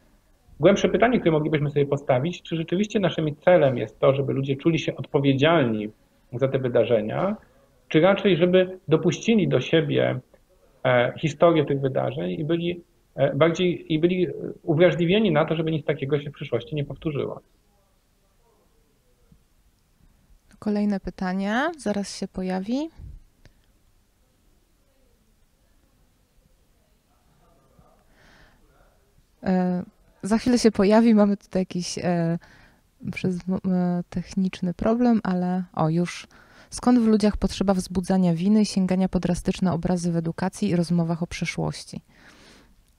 głębsze pytanie, które moglibyśmy sobie postawić, czy rzeczywiście naszym celem jest to, żeby ludzie czuli się odpowiedzialni za te wydarzenia, czy raczej, żeby dopuścili do siebie e, historię tych wydarzeń i byli e, bardziej i byli uwrażliwieni na to, żeby nic takiego się w przyszłości nie powtórzyło. Kolejne pytanie, zaraz się pojawi. Za chwilę się pojawi, mamy tutaj jakiś przez techniczny problem, ale o już. Skąd w ludziach potrzeba wzbudzania winy i sięgania po drastyczne obrazy w edukacji i rozmowach o przeszłości?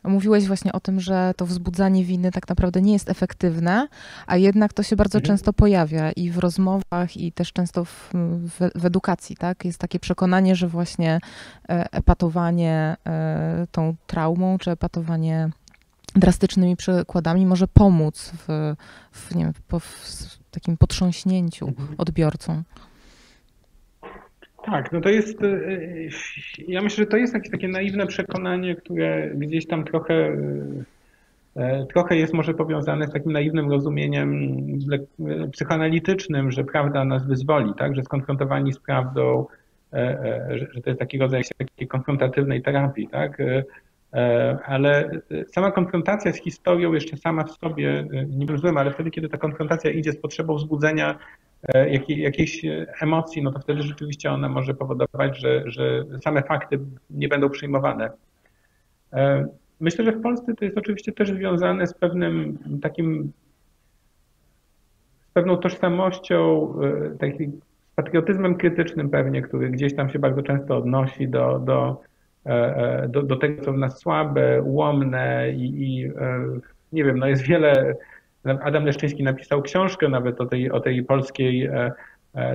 Mówiłeś właśnie o tym, że to wzbudzanie winy tak naprawdę nie jest efektywne, a jednak to się bardzo mhm. często pojawia i w rozmowach, i też często w, w, w, edukacji, tak? Jest takie przekonanie, że właśnie e, epatowanie e, tą traumą, czy epatowanie drastycznymi przykładami może pomóc w, w, nie wiem, w takim potrząśnięciu mhm. odbiorcą. Tak, no to jest, e, ja myślę, że to jest jakieś takie naiwne przekonanie, które gdzieś tam trochę, e, trochę jest może powiązane z takim naiwnym rozumieniem psychoanalitycznym, że prawda nas wyzwoli, tak, że skonfrontowani z prawdą, że to jest taki rodzaj takiej konfrontatywnej terapii, tak, ale sama konfrontacja z historią jeszcze sama w sobie nie był ale wtedy, kiedy ta konfrontacja idzie z potrzebą wzbudzenia jakiej, jakiejś emocji, no to wtedy rzeczywiście ona może powodować, że, że same fakty nie będą przyjmowane. Myślę, że w Polsce to jest oczywiście też związane z pewnym takim, z pewną tożsamością, e, takim patriotyzmem krytycznym pewnie, który gdzieś tam się bardzo często odnosi do, do, e, e, do, do tego, co w nas słabe, ułomne i, i nie wiem, no jest wiele, Adam Leszczyński napisał książkę nawet o tej, o tej polskiej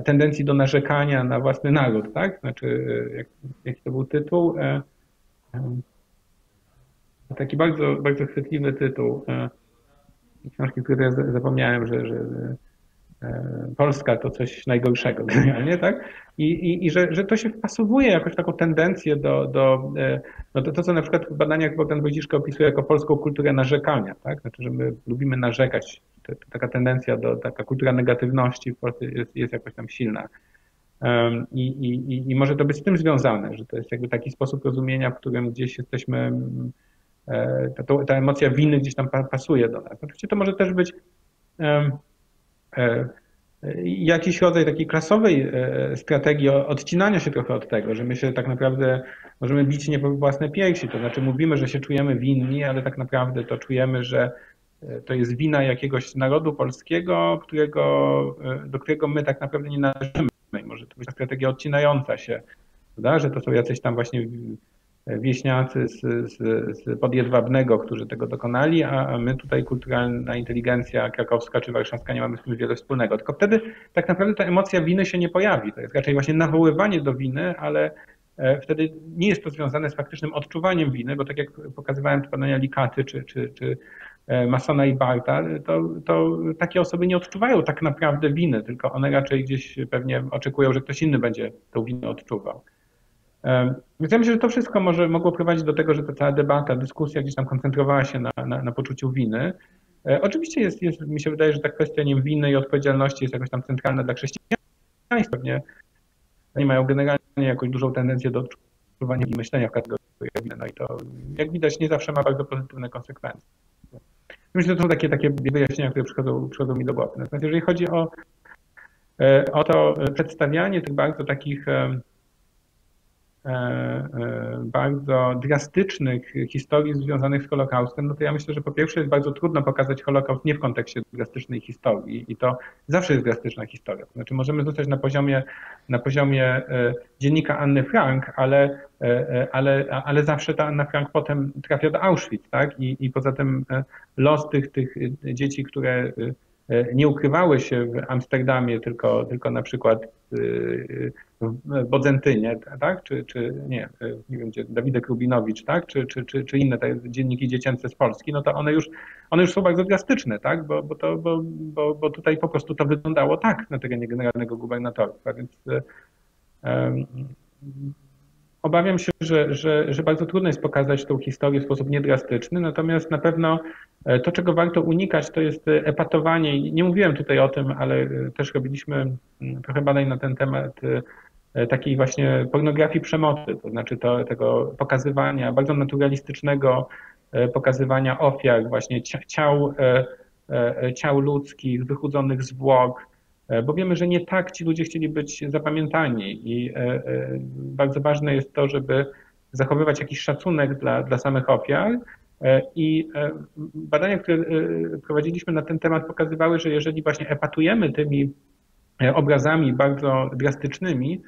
tendencji do narzekania na własny naród, tak? Znaczy, jak, jaki to był tytuł? Taki bardzo, bardzo chwytliwy tytuł e, książki, które ja zapomniałem, że, że e, Polska to coś najgorszego generalnie, tak? I, i, i że, że to się wpasowuje jakoś taką tendencję do, do no to, to, co na przykład w badaniach Bogdan Wojciszko opisuje jako polską kulturę narzekania, tak? Znaczy, że my lubimy narzekać. To, to taka tendencja do, taka kultura negatywności w Polsce jest, jest jakoś tam silna. I, i, I może to być z tym związane, że to jest jakby taki sposób rozumienia, w którym gdzieś jesteśmy E, ta, ta emocja winy gdzieś tam pasuje do nas. Oczywiście to może też być e, jakiś rodzaj takiej klasowej e, strategii odcinania się trochę od tego, że my się tak naprawdę możemy bić nie po własne piersi, to znaczy mówimy, że się czujemy winni, ale tak naprawdę to czujemy, że to jest wina jakiegoś narodu polskiego, którego, do którego my tak naprawdę nie należymy. Może to być strategia odcinająca się, prawda? że to są jacyś tam właśnie wieśniacy z, z, z podjedwabnego, którzy tego dokonali, a my tutaj kulturalna inteligencja krakowska czy warszawska nie mamy z tym wiele wspólnego. Tylko wtedy tak naprawdę ta emocja winy się nie pojawi. To jest raczej właśnie nawoływanie do winy, ale e, wtedy nie jest to związane z faktycznym odczuwaniem winy, bo tak jak pokazywałem w badania Likaty czy, czy, czy e, Masona i Barta, to, to takie osoby nie odczuwają tak naprawdę winy, tylko one raczej gdzieś pewnie oczekują, że ktoś inny będzie tą winę odczuwał. Więc ja myślę, że to wszystko może mogło prowadzić do tego, że ta cała debata, dyskusja gdzieś tam koncentrowała się na, na, na poczuciu winy. E, oczywiście jest, jest, mi się wydaje, że ta kwestia nie winy i odpowiedzialności jest jakoś tam centralna dla chrześcijaństwa. Nie, nie mają generalnie jakąś dużą tendencję do odczuwania i myślenia w kategoriach winy. No i to, jak widać, nie zawsze ma bardzo pozytywne konsekwencje. Myślę, że to są takie, takie wyjaśnienia, które przychodzą, przychodzą mi do głowy. Natomiast jeżeli chodzi o, e, o to przedstawianie tych bardzo takich bardzo drastycznych historii związanych z Holokaustem, no to ja myślę, że po pierwsze jest bardzo trudno pokazać Holokaust nie w kontekście drastycznej historii i to zawsze jest drastyczna historia. Znaczy możemy zostać na poziomie, na poziomie e, dziennika Anny Frank, ale, ale, ale zawsze ta Anna Frank potem trafia do Auschwitz, tak? I, i poza tym los tych, tych dzieci, które nie ukrywały się w Amsterdamie, tylko, tylko na przykład w Bodzentynie, tak? Czy, czy nie, nie wiem gdzie, Dawidek Rubinowicz, tak? Czy, czy, czy, czy inne te dzienniki dziecięce z Polski, no to one już, one już są bardzo drastyczne, tak? Bo, bo, to, bo, bo, bo tutaj po prostu to wyglądało tak na terenie generalnego gubernatorstwa, więc um, obawiam się, że, że, że bardzo trudno jest pokazać tą historię w sposób niedrastyczny, natomiast na pewno e, to, czego warto unikać, to jest epatowanie. Nie mówiłem tutaj o tym, ale e, też robiliśmy mm, trochę badań na ten temat e, takiej właśnie pornografii przemocy, to znaczy to, tego pokazywania, bardzo naturalistycznego pokazywania ofiar, właśnie ciał, ciał ludzkich, wychudzonych zwłok, E, bo wiemy, że nie tak ci ludzie chcieli być zapamiętani i e, e, bardzo ważne jest to, żeby zachowywać jakiś szacunek dla, dla samych ofiar. I badania, które prowadziliśmy na ten temat pokazywały, że jeżeli właśnie epatujemy tymi obrazami bardzo drastycznymi,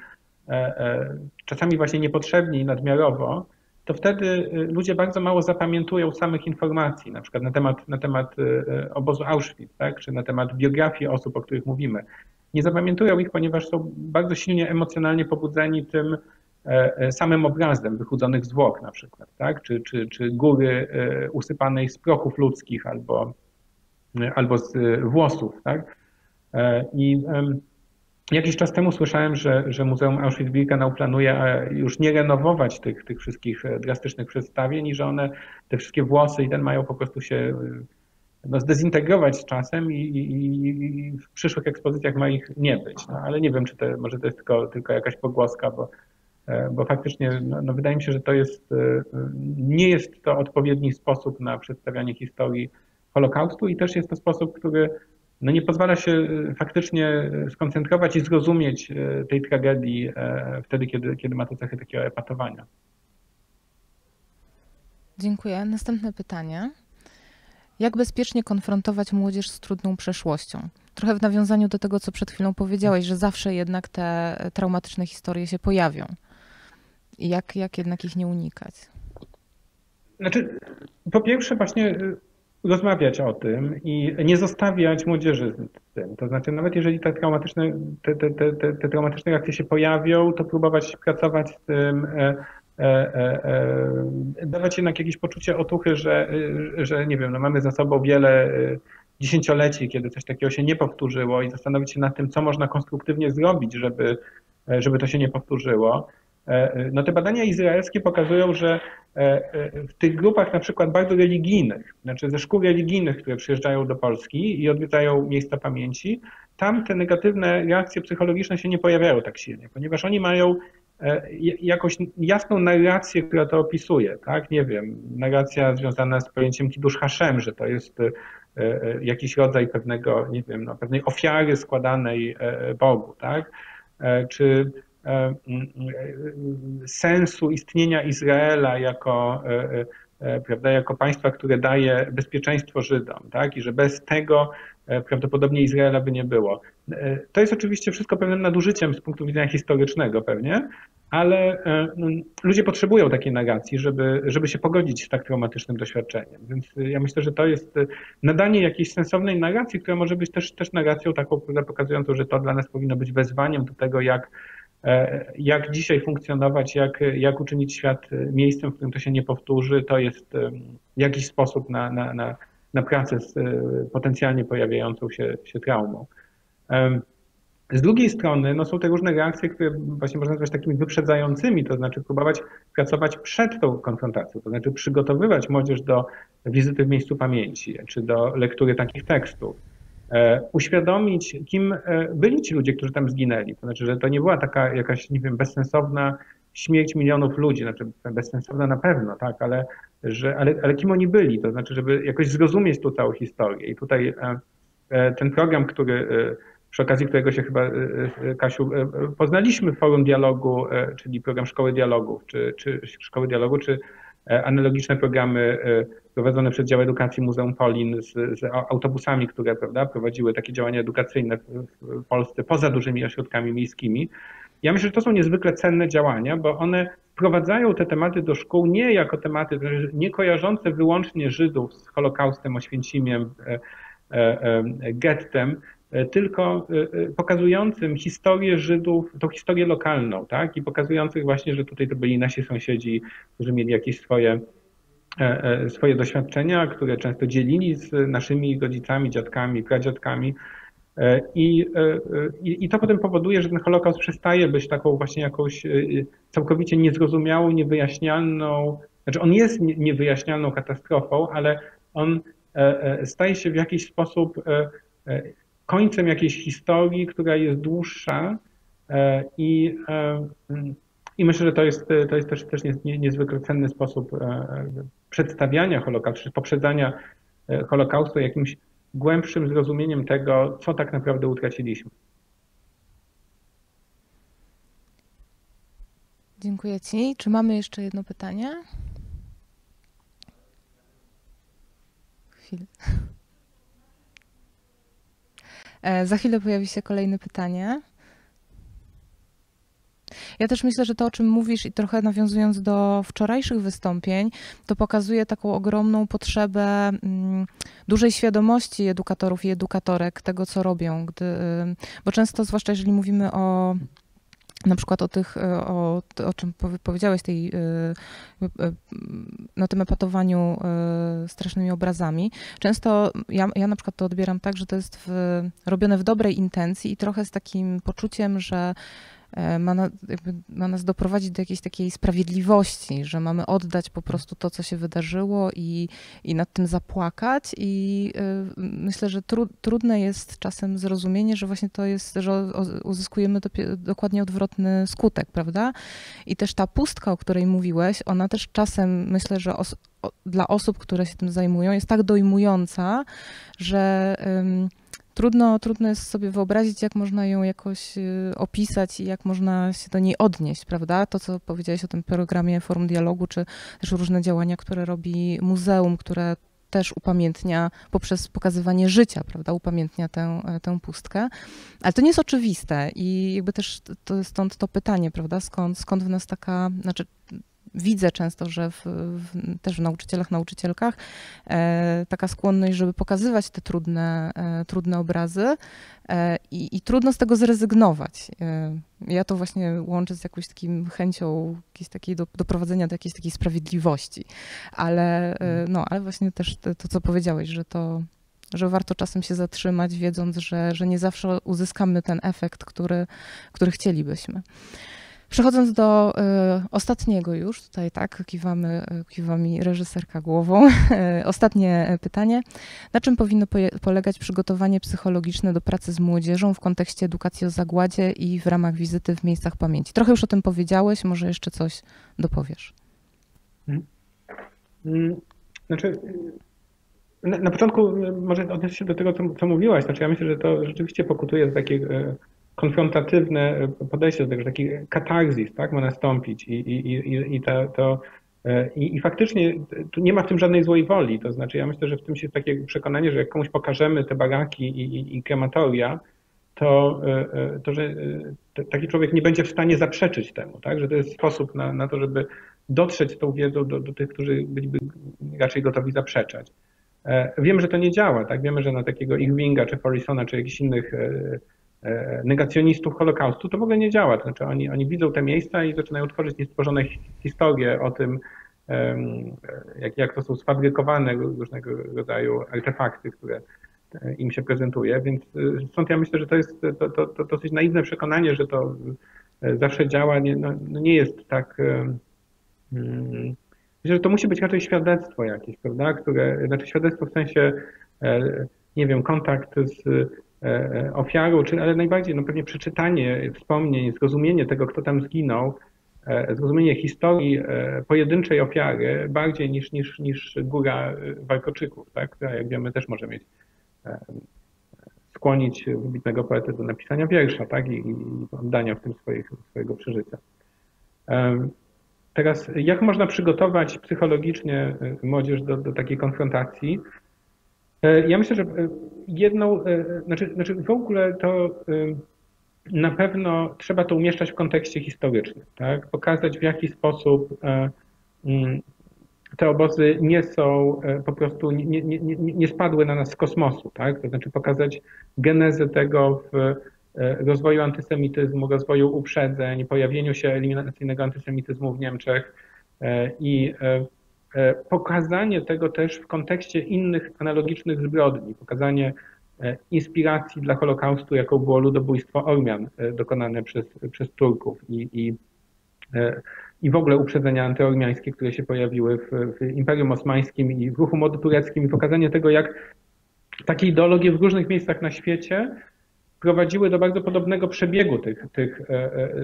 czasami właśnie niepotrzebnie i nadmiarowo, to wtedy y, ludzie bardzo mało zapamiętują samych informacji, na przykład na temat, na temat obozu Auschwitz, tak? czy na temat biografii osób, o których mówimy. Nie zapamiętują ich, ponieważ są bardzo silnie emocjonalnie pobudzeni tym e, e, samym obrazem wychudzonych zwłok na przykład, tak? czy, czy, czy góry e, usypanej z prochów ludzkich albo, albo z włosów. Tak? I Jakiś czas temu słyszałem, że, że Muzeum Auschwitz-Birkenau planuje e, już nie renowować tych, tych wszystkich e, drastycznych przedstawień i że one, te wszystkie włosy i ten mają po prostu się e, no, zdezintegrować z czasem i, i, i, w przyszłych ekspozycjach ma ich nie być. No, ale nie wiem, czy to, może to jest tylko, tylko jakaś pogłoska, bo bo faktycznie no, no, wydaje mi się, że to jest, nie jest to odpowiedni sposób na przedstawianie historii Holokaustu i też jest to sposób, który no nie pozwala się faktycznie skoncentrować i zrozumieć tej tragedii wtedy, kiedy, kiedy ma to cechy takiego epatowania. Dziękuję. Następne pytanie. Jak bezpiecznie konfrontować młodzież z trudną przeszłością? Trochę w nawiązaniu do tego, co przed chwilą powiedziałeś, że zawsze jednak te traumatyczne historie się pojawią. I jak, jak jednak ich nie unikać? Znaczy, po pierwsze, właśnie rozmawiać o tym i nie zostawiać młodzieży z tym. To znaczy, nawet jeżeli te traumatyczne, te, te, te, te traumatyczne reakcje się pojawią, to próbować pracować z tym e, E, e, e, dawać jednak jakieś poczucie otuchy, że, że nie wiem, no mamy za sobą wiele dziesięcioleci, kiedy coś takiego się nie powtórzyło i zastanowić się nad tym, co można konstruktywnie zrobić, żeby, żeby to się nie powtórzyło. No te badania izraelskie pokazują, że w tych grupach na przykład bardzo religijnych, znaczy ze szkół religijnych, które przyjeżdżają do Polski i odwiedzają miejsca pamięci, tam te negatywne reakcje psychologiczne się nie pojawiają tak silnie, ponieważ oni mają E, jakąś jasną narrację, która to opisuje, tak? Nie wiem, narracja związana z pojęciem Kiddush Hashem, że to jest e, e, jakiś rodzaj pewnego, nie wiem, no, pewnej ofiary składanej Bogu, tak? Czy sensu istnienia Izraela jako, prawda, jako państwa, które daje bezpieczeństwo Żydom, tak? I że bez tego prawdopodobnie Izraela by nie było. To jest oczywiście wszystko pewnym nadużyciem z punktu widzenia historycznego pewnie, ale e, no, ludzie potrzebują takiej narracji, żeby, żeby się pogodzić z tak traumatycznym doświadczeniem. Więc e, ja myślę, że to jest e, nadanie jakiejś sensownej narracji, która może być też, też narracją taką pokazującą, że to dla nas powinno być wezwaniem do tego, jak, jak dzisiaj funkcjonować, jak, jak uczynić świat miejscem, w którym to się nie powtórzy. To jest jakiś sposób na, na, na, na pracę z potencjalnie pojawiającą się, się traumą. Z drugiej strony no, są te różne reakcje, które właśnie można nazwać takimi wyprzedzającymi, to znaczy próbować pracować przed tą konfrontacją, to znaczy przygotowywać młodzież do wizyty w miejscu pamięci, czy do lektury takich tekstów. E, uświadomić, kim e, byli ci ludzie, którzy tam zginęli. To znaczy, że to nie była taka jakaś, nie wiem, bezsensowna śmierć milionów ludzi, znaczy bezsensowna na pewno, tak, ale, że, ale, ale kim oni byli, to znaczy, żeby jakoś zrozumieć tą całą historię. I tutaj e, ten program, który przy okazji którego się chyba, Kasiu, poznaliśmy w Forum Dialogu, czyli program Szkoły Dialogów, czy, czy Szkoły Dialogu, czy analogiczne programy prowadzone przez dział edukacji Muzeum Polin z, z autobusami, które prawda, prowadziły takie działania edukacyjne w Polsce poza dużymi ośrodkami miejskimi. Ja myślę, że to są niezwykle cenne działania, bo one wprowadzają te tematy do szkół nie jako tematy nie kojarzące wyłącznie Żydów z Holokaustem, Oświęcimiem, gettem, E, tylko e, e, pokazującym historię Żydów, tą historię lokalną, tak? I pokazujących właśnie, że tutaj to byli nasi sąsiedzi, którzy mieli jakieś swoje, swoje doświadczenia, które często dzielili z naszymi rodzicami, dziadkami, pradziadkami. I, i, I to potem powoduje, że ten Holokaust przestaje być taką właśnie jakąś całkowicie niezrozumiałą, niewyjaśnialną, znaczy on jest niewyjaśnialną katastrofą, ale on staje się w jakiś sposób końcem jakiejś historii, która jest dłuższa e, i, e, i myślę, że to jest, to jest też, też niezwykle cenny sposób e, przedstawiania Holokaustu, czy poprzedzania Holokaustu jakimś głębszym zrozumieniem tego, co tak naprawdę utraciliśmy. Dziękuję Ci. Czy mamy jeszcze jedno pytanie? Chwilę. E, za chwilę pojawi się kolejne pytanie. Ja też myślę, że to, o czym mówisz, i trochę nawiązując do wczorajszych wystąpień, to pokazuje taką ogromną potrzebę mm, dużej świadomości edukatorów i edukatorek tego, co robią. Gdy, bo często, zwłaszcza jeżeli mówimy o na przykład o tych, e, o, o czym powiedziałeś, tej, e, e, no tym epatowaniu strasznymi obrazami. Często ja, ja na przykład to odbieram tak, że to jest w, robione w dobrej intencji i trochę z takim poczuciem, że ma, na, ma, nas doprowadzić do jakiejś takiej sprawiedliwości, że mamy oddać po prostu to, co się wydarzyło i, i nad tym zapłakać. I y, myślę, że tru, trudne jest czasem zrozumienie, że właśnie to jest, że uzyskujemy dokładnie odwrotny skutek, prawda? I też ta pustka, o której mówiłeś, ona też czasem myślę, że os, o, dla osób, które się tym zajmują, jest tak dojmująca, że. Trudno, trudno jest sobie wyobrazić, jak można ją jakoś y, opisać i jak można się do niej odnieść, prawda? To, co powiedziałeś o tym programie Forum Dialogu, czy też różne działania, które robi muzeum, które też upamiętnia poprzez pokazywanie życia, prawda, upamiętnia tę, tę pustkę. Ale to nie jest oczywiste i jakby też to, stąd to pytanie, prawda, skąd, skąd w nas taka, znaczy widzę często, że w, w, też w nauczycielach, nauczycielkach e, taka skłonność, żeby pokazywać te trudne, e, trudne obrazy e, i, i, trudno z tego zrezygnować. E, ja to właśnie łączę z jakąś takim chęcią jakiejś takiej do, doprowadzenia do jakiejś takiej sprawiedliwości, ale, e, no, ale właśnie też to, to, co powiedziałeś, że to że warto czasem się zatrzymać, wiedząc, że, że nie zawsze uzyskamy ten efekt, który, który chcielibyśmy. Przechodząc do y, ostatniego już, tutaj tak, kiwamy, kiwa mi reżyserka głową. Ostatnie pytanie. Na czym powinno polegać przygotowanie psychologiczne do pracy z młodzieżą w kontekście edukacji o zagładzie i w ramach wizyty w miejscach pamięci? Trochę już o tym powiedziałeś, może jeszcze coś dopowiesz. Mhm. Mm, znaczy, na, na początku może odnieść się do tego, co, co mówiłaś. Znaczy, ja myślę, że to rzeczywiście pokutuje z takiej konfrontatywne podejście do tego, że taki katarzis tak, ma nastąpić i, i, i, i to, to i, I, faktycznie tu nie ma w tym żadnej złej woli. To znaczy, ja myślę, że w tym jest takie przekonanie, że jak komuś pokażemy te baraki i, i, i krematoria, to, to że taki człowiek nie będzie w stanie zaprzeczyć temu, tak? Że to jest sposób na, na to, żeby dotrzeć z tą wiedzą do, do tych, którzy byliby raczej gotowi zaprzeczać. Wiemy, że to nie działa, tak? Wiemy, że na takiego Irvinga, czy Forrisona, czy jakichś innych E, negacjonistów Holokaustu, to w ogóle nie działa. To znaczy oni, oni widzą te miejsca i zaczynają tworzyć niestworzone historie o tym, jak, jak to są sfabrykowane różnego rodzaju artefakty, które e, im się prezentuje, więc e, stąd ja myślę, że to jest to, to, to dosyć naiwne przekonanie, że to zawsze działa, nie, no, no nie jest tak... Myślę, że to musi być raczej świadectwo jakieś, prawda, które, znaczy świadectwo w sensie, nie wiem, kontakt z E, e, ofiarą, czy, ale najbardziej no pewnie przeczytanie wspomnień, zrozumienie tego, kto tam zginął, e, zrozumienie historii pojedynczej ofiary bardziej niż, niż, niż góra warkoczyków, tak? która jak wiemy też może mieć skłonić wybitnego poetę do napisania wiersza tak? I, i oddania w tym swoich, swojego przeżycia. Teraz, jak można przygotować psychologicznie młodzież do, do takiej konfrontacji? E, ja myślę, że e, jedną, e, znaczy, znaczy w ogóle to na pewno trzeba to umieszczać w kontekście historycznym, tak? Pokazać w jaki sposób mm, te obozy nie są po prostu, nie, nie, nie, nie spadły na nas z kosmosu, tak? To znaczy pokazać genezę tego w rozwoju antysemityzmu, rozwoju uprzedzeń, pojawieniu się eliminacyjnego antysemityzmu w Niemczech i pokazanie tego też w kontekście innych analogicznych zbrodni, pokazanie e, inspiracji dla Holokaustu, jaką było ludobójstwo Ormian e, dokonane przez, przez Turków i, i, i w ogóle uprzedzenia antyormiańskie, które się pojawiły w, w Imperium Osmańskim i w ruchu mody tureckim i pokazanie tego, jak takie ideologie w różnych miejscach na świecie prowadziły do bardzo podobnego przebiegu tych, tych,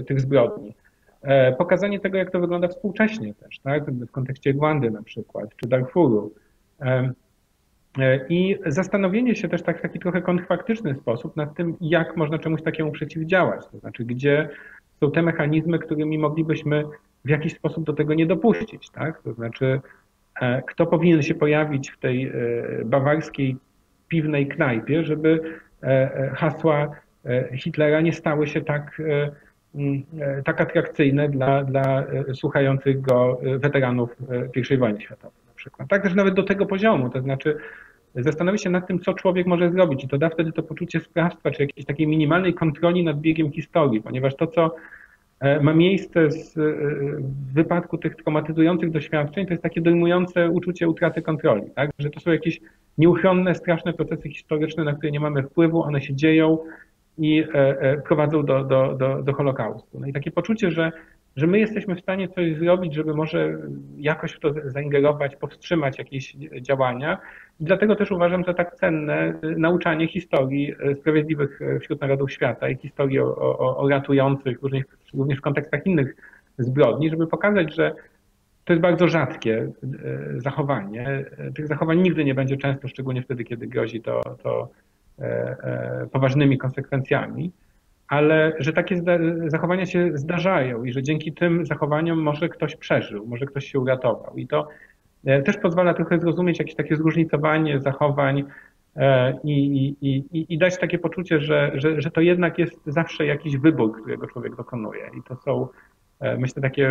tych zbrodni. E, pokazanie tego, jak to wygląda współcześnie też, tak? w kontekście Rwandy na przykład, czy Darfuru. E, e, I zastanowienie się też tak w taki trochę kontrfaktyczny sposób nad tym, jak można czemuś takiemu przeciwdziałać. To znaczy, gdzie są te mechanizmy, którymi moglibyśmy w jakiś sposób do tego nie dopuścić. Tak? To znaczy, kto powinien się pojawić w tej bawarskiej piwnej knajpie, żeby hasła Hitlera nie stały się tak tak atrakcyjne dla, dla e, słuchających go e, weteranów I wojny światowej na przykład. Tak też nawet do tego poziomu, to znaczy zastanowić się nad tym, co człowiek może zrobić i to da wtedy to poczucie sprawstwa, czy jakiejś takiej minimalnej kontroli nad biegiem historii, ponieważ to, co ma miejsce z, w wypadku tych traumatyzujących doświadczeń, to jest takie dojmujące uczucie utraty kontroli, tak? że to są jakieś nieuchronne, straszne procesy historyczne, na które nie mamy wpływu, one się dzieją, i prowadzą do, do, do, do Holokaustu. No i takie poczucie, że, że my jesteśmy w stanie coś zrobić, żeby może jakoś w to zaingerować, powstrzymać jakieś działania. I dlatego też uważam, że tak cenne nauczanie historii sprawiedliwych wśród narodów świata i historii o, o, o ratujących, również w kontekstach innych zbrodni, żeby pokazać, że to jest bardzo rzadkie e, zachowanie. Tych zachowań nigdy nie będzie często, szczególnie wtedy, kiedy grozi to, to e, e, poważnymi konsekwencjami, ale że takie zachowania się zdarzają i że dzięki tym zachowaniom może ktoś przeżył, może ktoś się uratował. I to też pozwala trochę zrozumieć jakieś takie zróżnicowanie zachowań i, i, i, i dać takie poczucie, że, że, że to jednak jest zawsze jakiś wybór, którego człowiek dokonuje. I to są, myślę, takie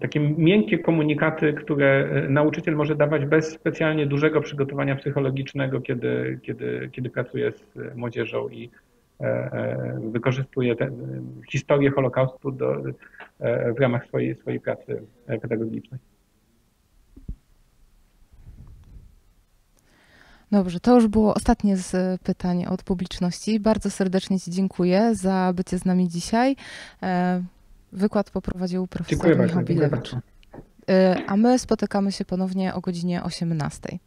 takie miękkie komunikaty, które nauczyciel może dawać bez specjalnie dużego przygotowania psychologicznego, kiedy, kiedy, kiedy pracuje z młodzieżą i e, e, wykorzystuje tę historię Holokaustu do, e, w ramach swojej, swojej pracy pedagogicznej. Dobrze, to już było ostatnie z pytań od publiczności. Bardzo serdecznie Ci dziękuję za bycie z nami dzisiaj. Wykład poprowadził profesor Michał Bilewicz. Y, a my spotykamy się ponownie o godzinie 18.